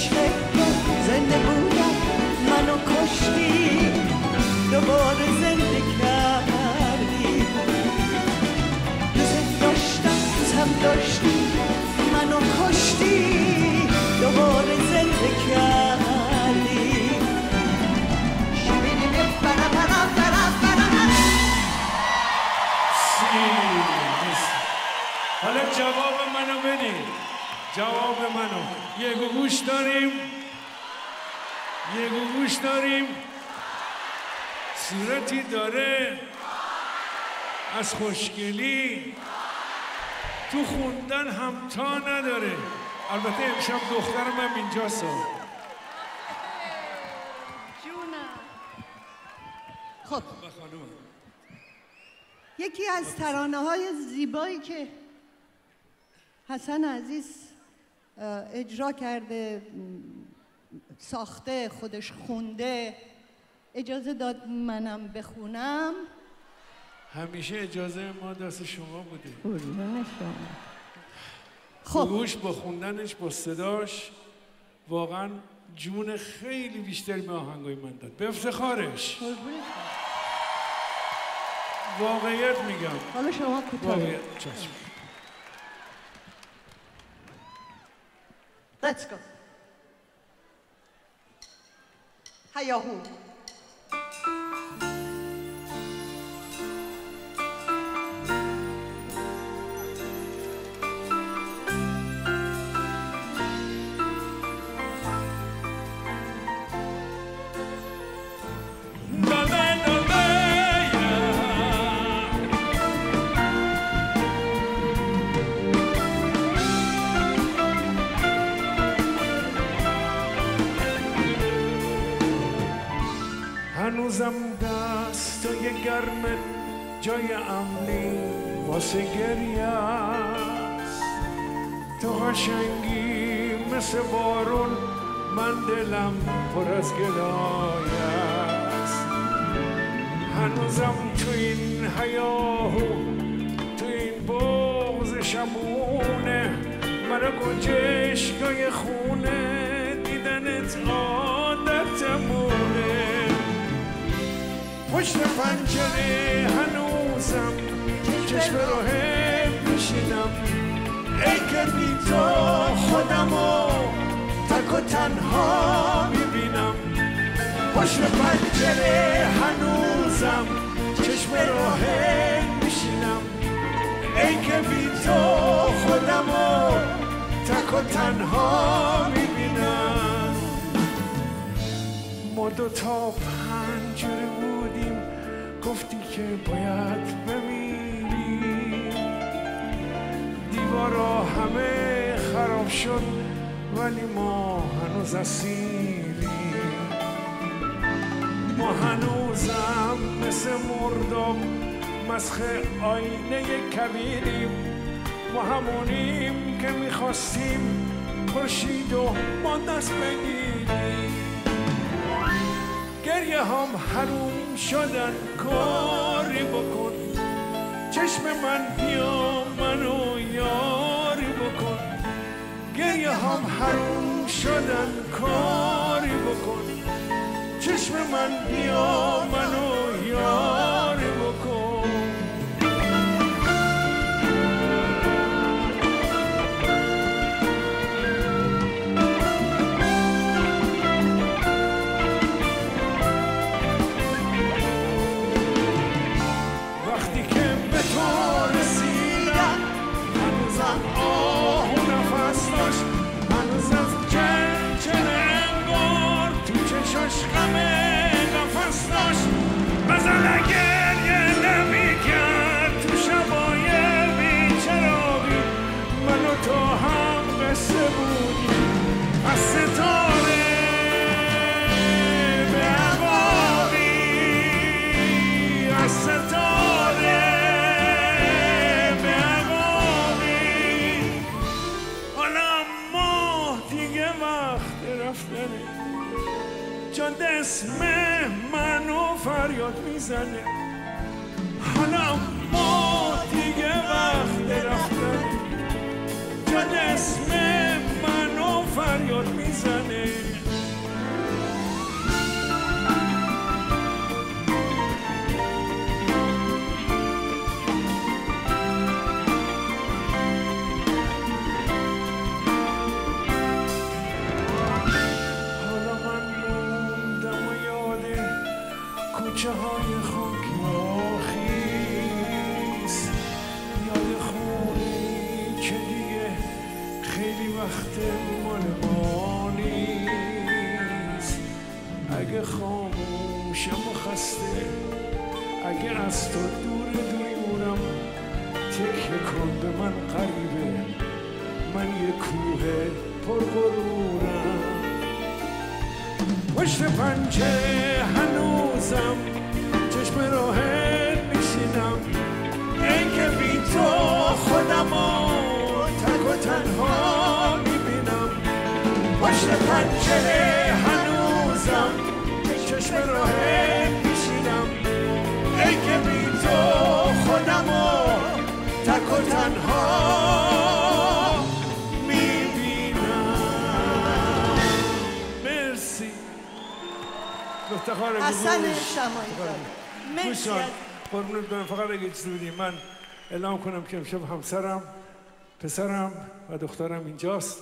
عشق تو زنده بودم. منو کشتی. دوباره زنده کردی. دوست داشتم هم داشتی. منو کشتی. دوباره زنده کردی. شبینه برا برا برا برا حالا جواب منو بدین. جواب منو. یه گوش داریم. یه گوش داریم. صورتی داره. از خوشگلی. تو خوندن هم تا نداره. البته امشب دخترم هم اینجاست. خب. یکی از ترانه های زیبایی که حسن عزیز اجرا کرده ساخته خودش خونده. اجازه داد منم بخونم. همیشه اجازه ما دست شما بوده. قربون خب. گوش با خوندنش با صداش واقعا جون خیلی بیشتری به آهنگای من داد. به افتخارش. واقعیت میگم. حالا شما کوتاه. Let's go. Hi Yahoo. هنوزم دستای گرم جای امنی واسه گریه است. تو قشنگی مثل بارون من دلم پر از گلایه است. هنوزم تو این حیاهو تو این بغز شمونه مرا گنجشگاه خونه دیدنت عادتمونه پشت پنجره هنوزم. چشم رو هم میشینم. ای که بی تو خودمو تک و تنها می‌بینم. پشت پنجره هنوزم چشم رو هم میشینم. ای که بی تو خودمو تک و تنها می‌بینم. ما دو تا پنجره بودیم گفتی که باید بمیریم دیوارا همه خراب شد ولی ما هنوز اسیریم ما هنوزم مثل مردم مسخ آینه کبیریم ما همونیم که می‌خواستیم خورشید و ما دست بگیریم. گریه هم حروم شدن کاری بکن. چشم من بیا منو یاری بکن. گریه هم حروم شدن کاری بکن. چشم من بیا منو بزرگ. شمایی. مرسی قربونت برم. فقط چیزی بودی من اعلام کنم که امشب همسرم پسرم و دخترم اینجاست.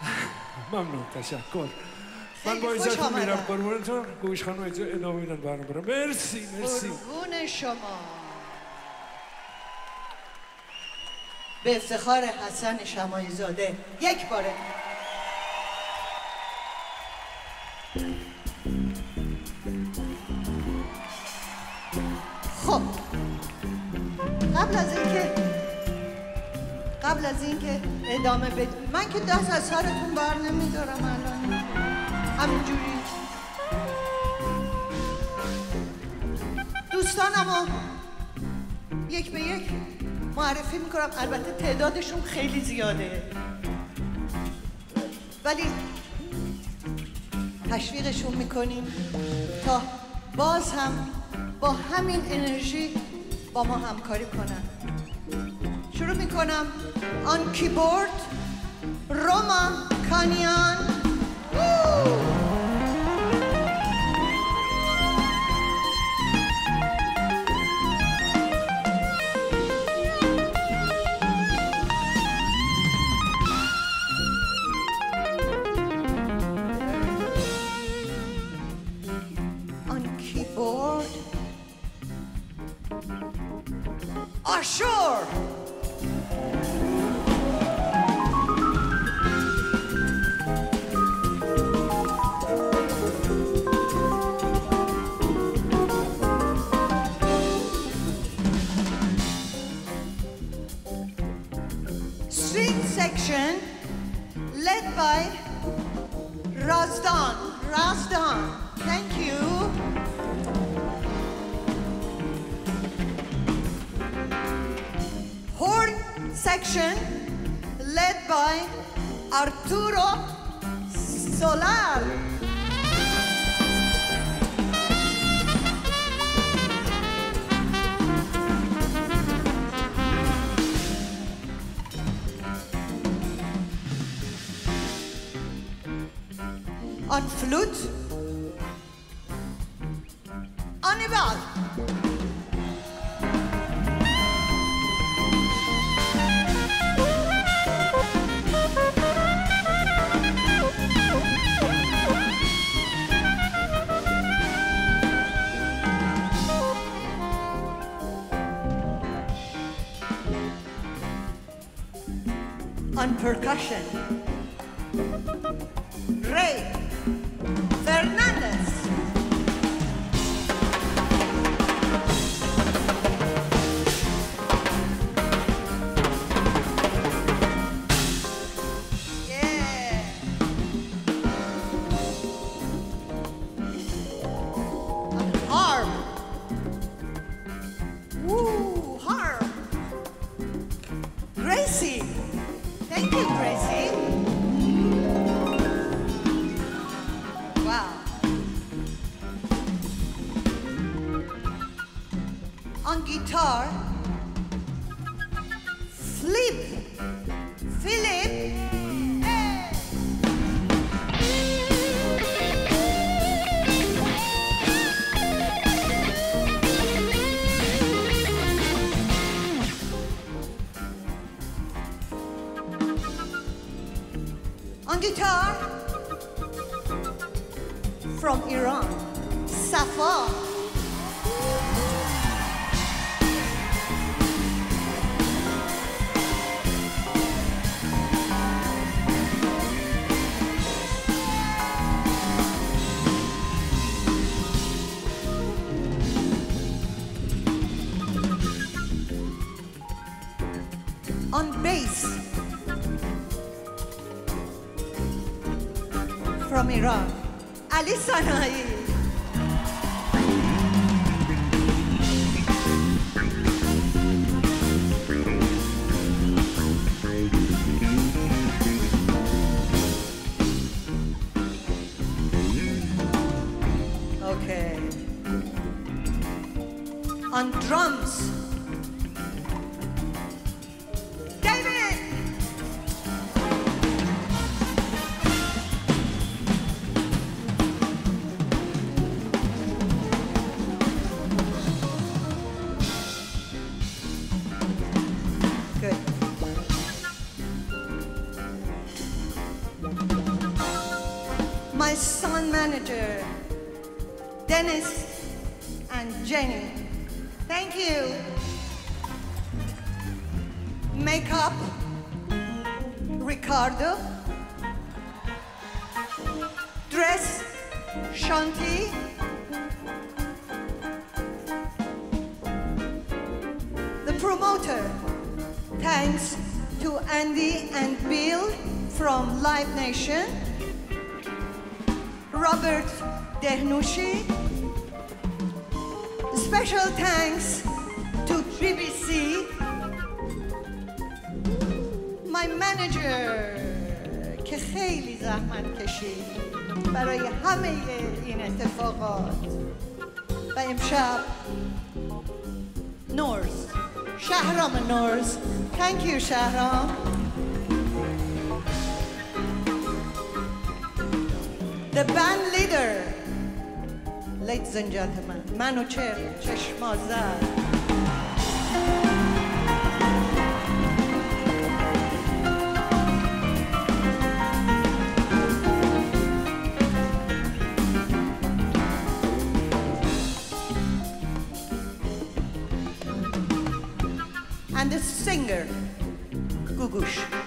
[LAUGHS] ممنون. تشکر. من با آمدن. میرم. قربونتون. گوش خانم ادامه میدن برام برم مرسی مرسی. قربون شما. به افتخار حسن شمایی زاده یک باره اینکه ادامه بدیم. من که دست از سرتون بر نمیدارم الان. همینجوری. دوستانمو یک به یک معرفی می‌کنم. البته تعدادشون خیلی زیاده. ولی تشویقشون می‌کنیم تا باز هم با همین انرژی با ما همکاری کنن. شروع می‌کنم. آن کیبورد روما کانیان. Percussion, My son manager, Dennis and Jenny. Thank you. Makeup, Ricardo. Dress, Shanti. The promoter, thanks to Andy and Bill from Live Nation. Robert Dehnushi. Special thanks to BBC. My manager که خیلی زحمت کشید برای همه این اتفاقات و امشب نورز شهرام نورز Thank you شهرام The band leader Ladies and gentlemen منو چر چشمازد and the singer Gugush.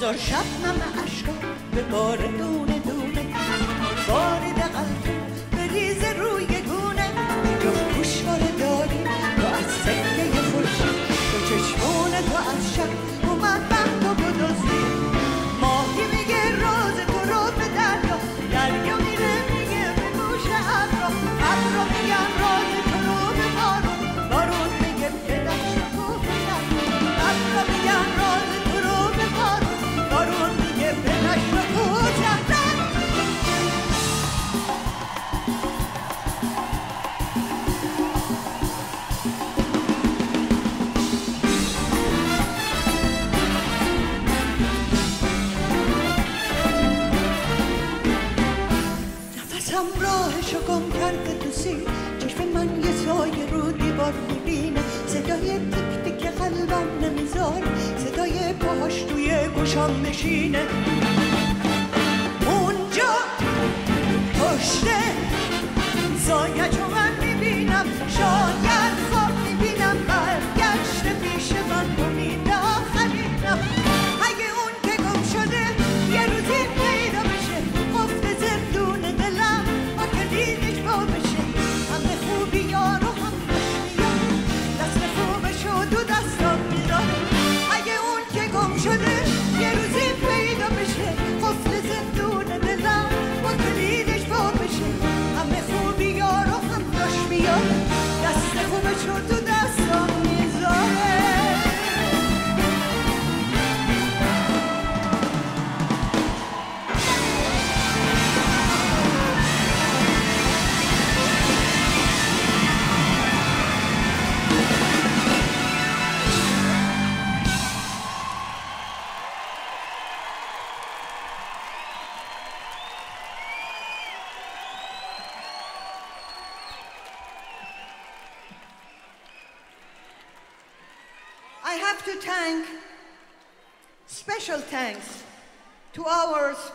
Mallorca.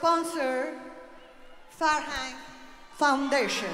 Sponsor, Farhang Foundation.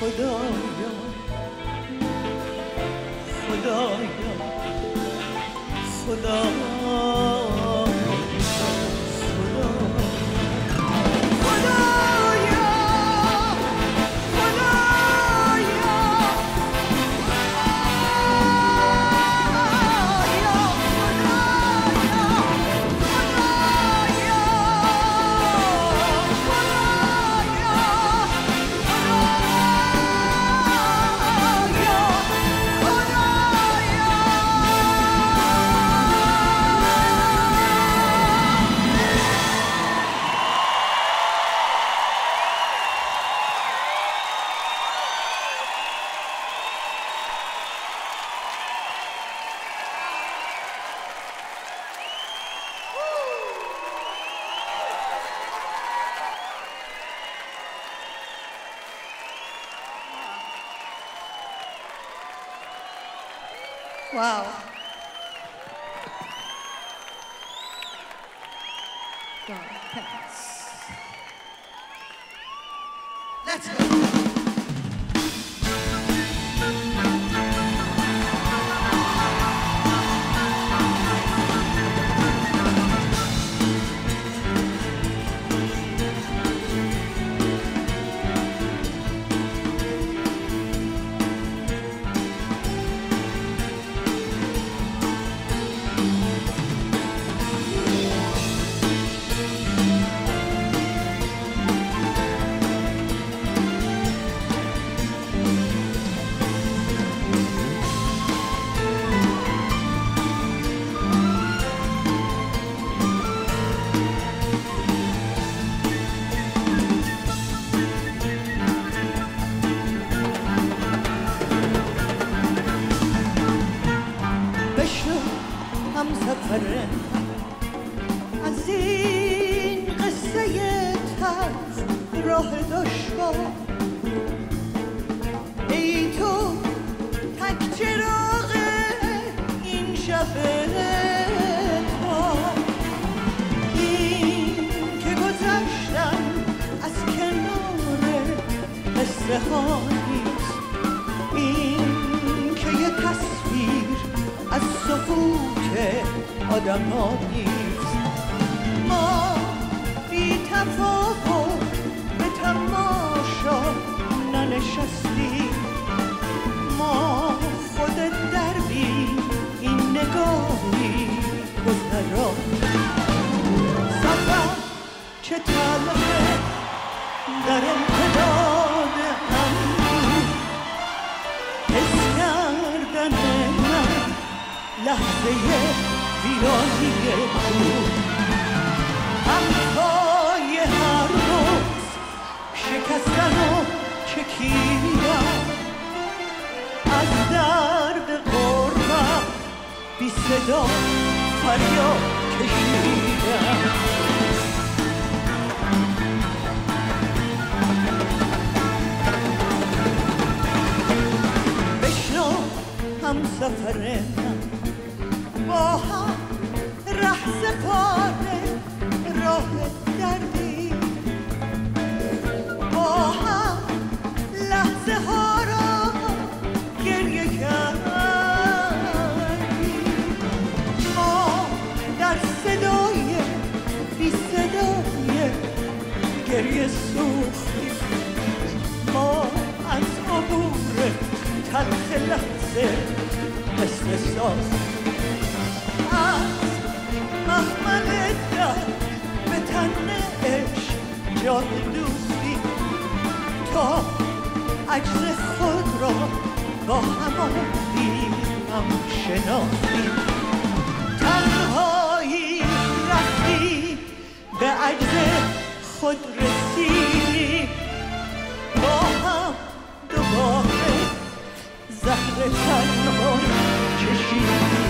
خدایا. خدایا. خدایا. پاره با هم ره پاره راه دردی. با لحظه ها را گریه کردی. ما در صدای بی صدای گریه سوختی. ما از عبور تلخ لحظه مثل ساز از محمل در به تن عشق دوستی تا عجز خود را با همان هم شناسی تنهایی رفتی به عجز خود رسیدی با هم دوباره زهر تنها you.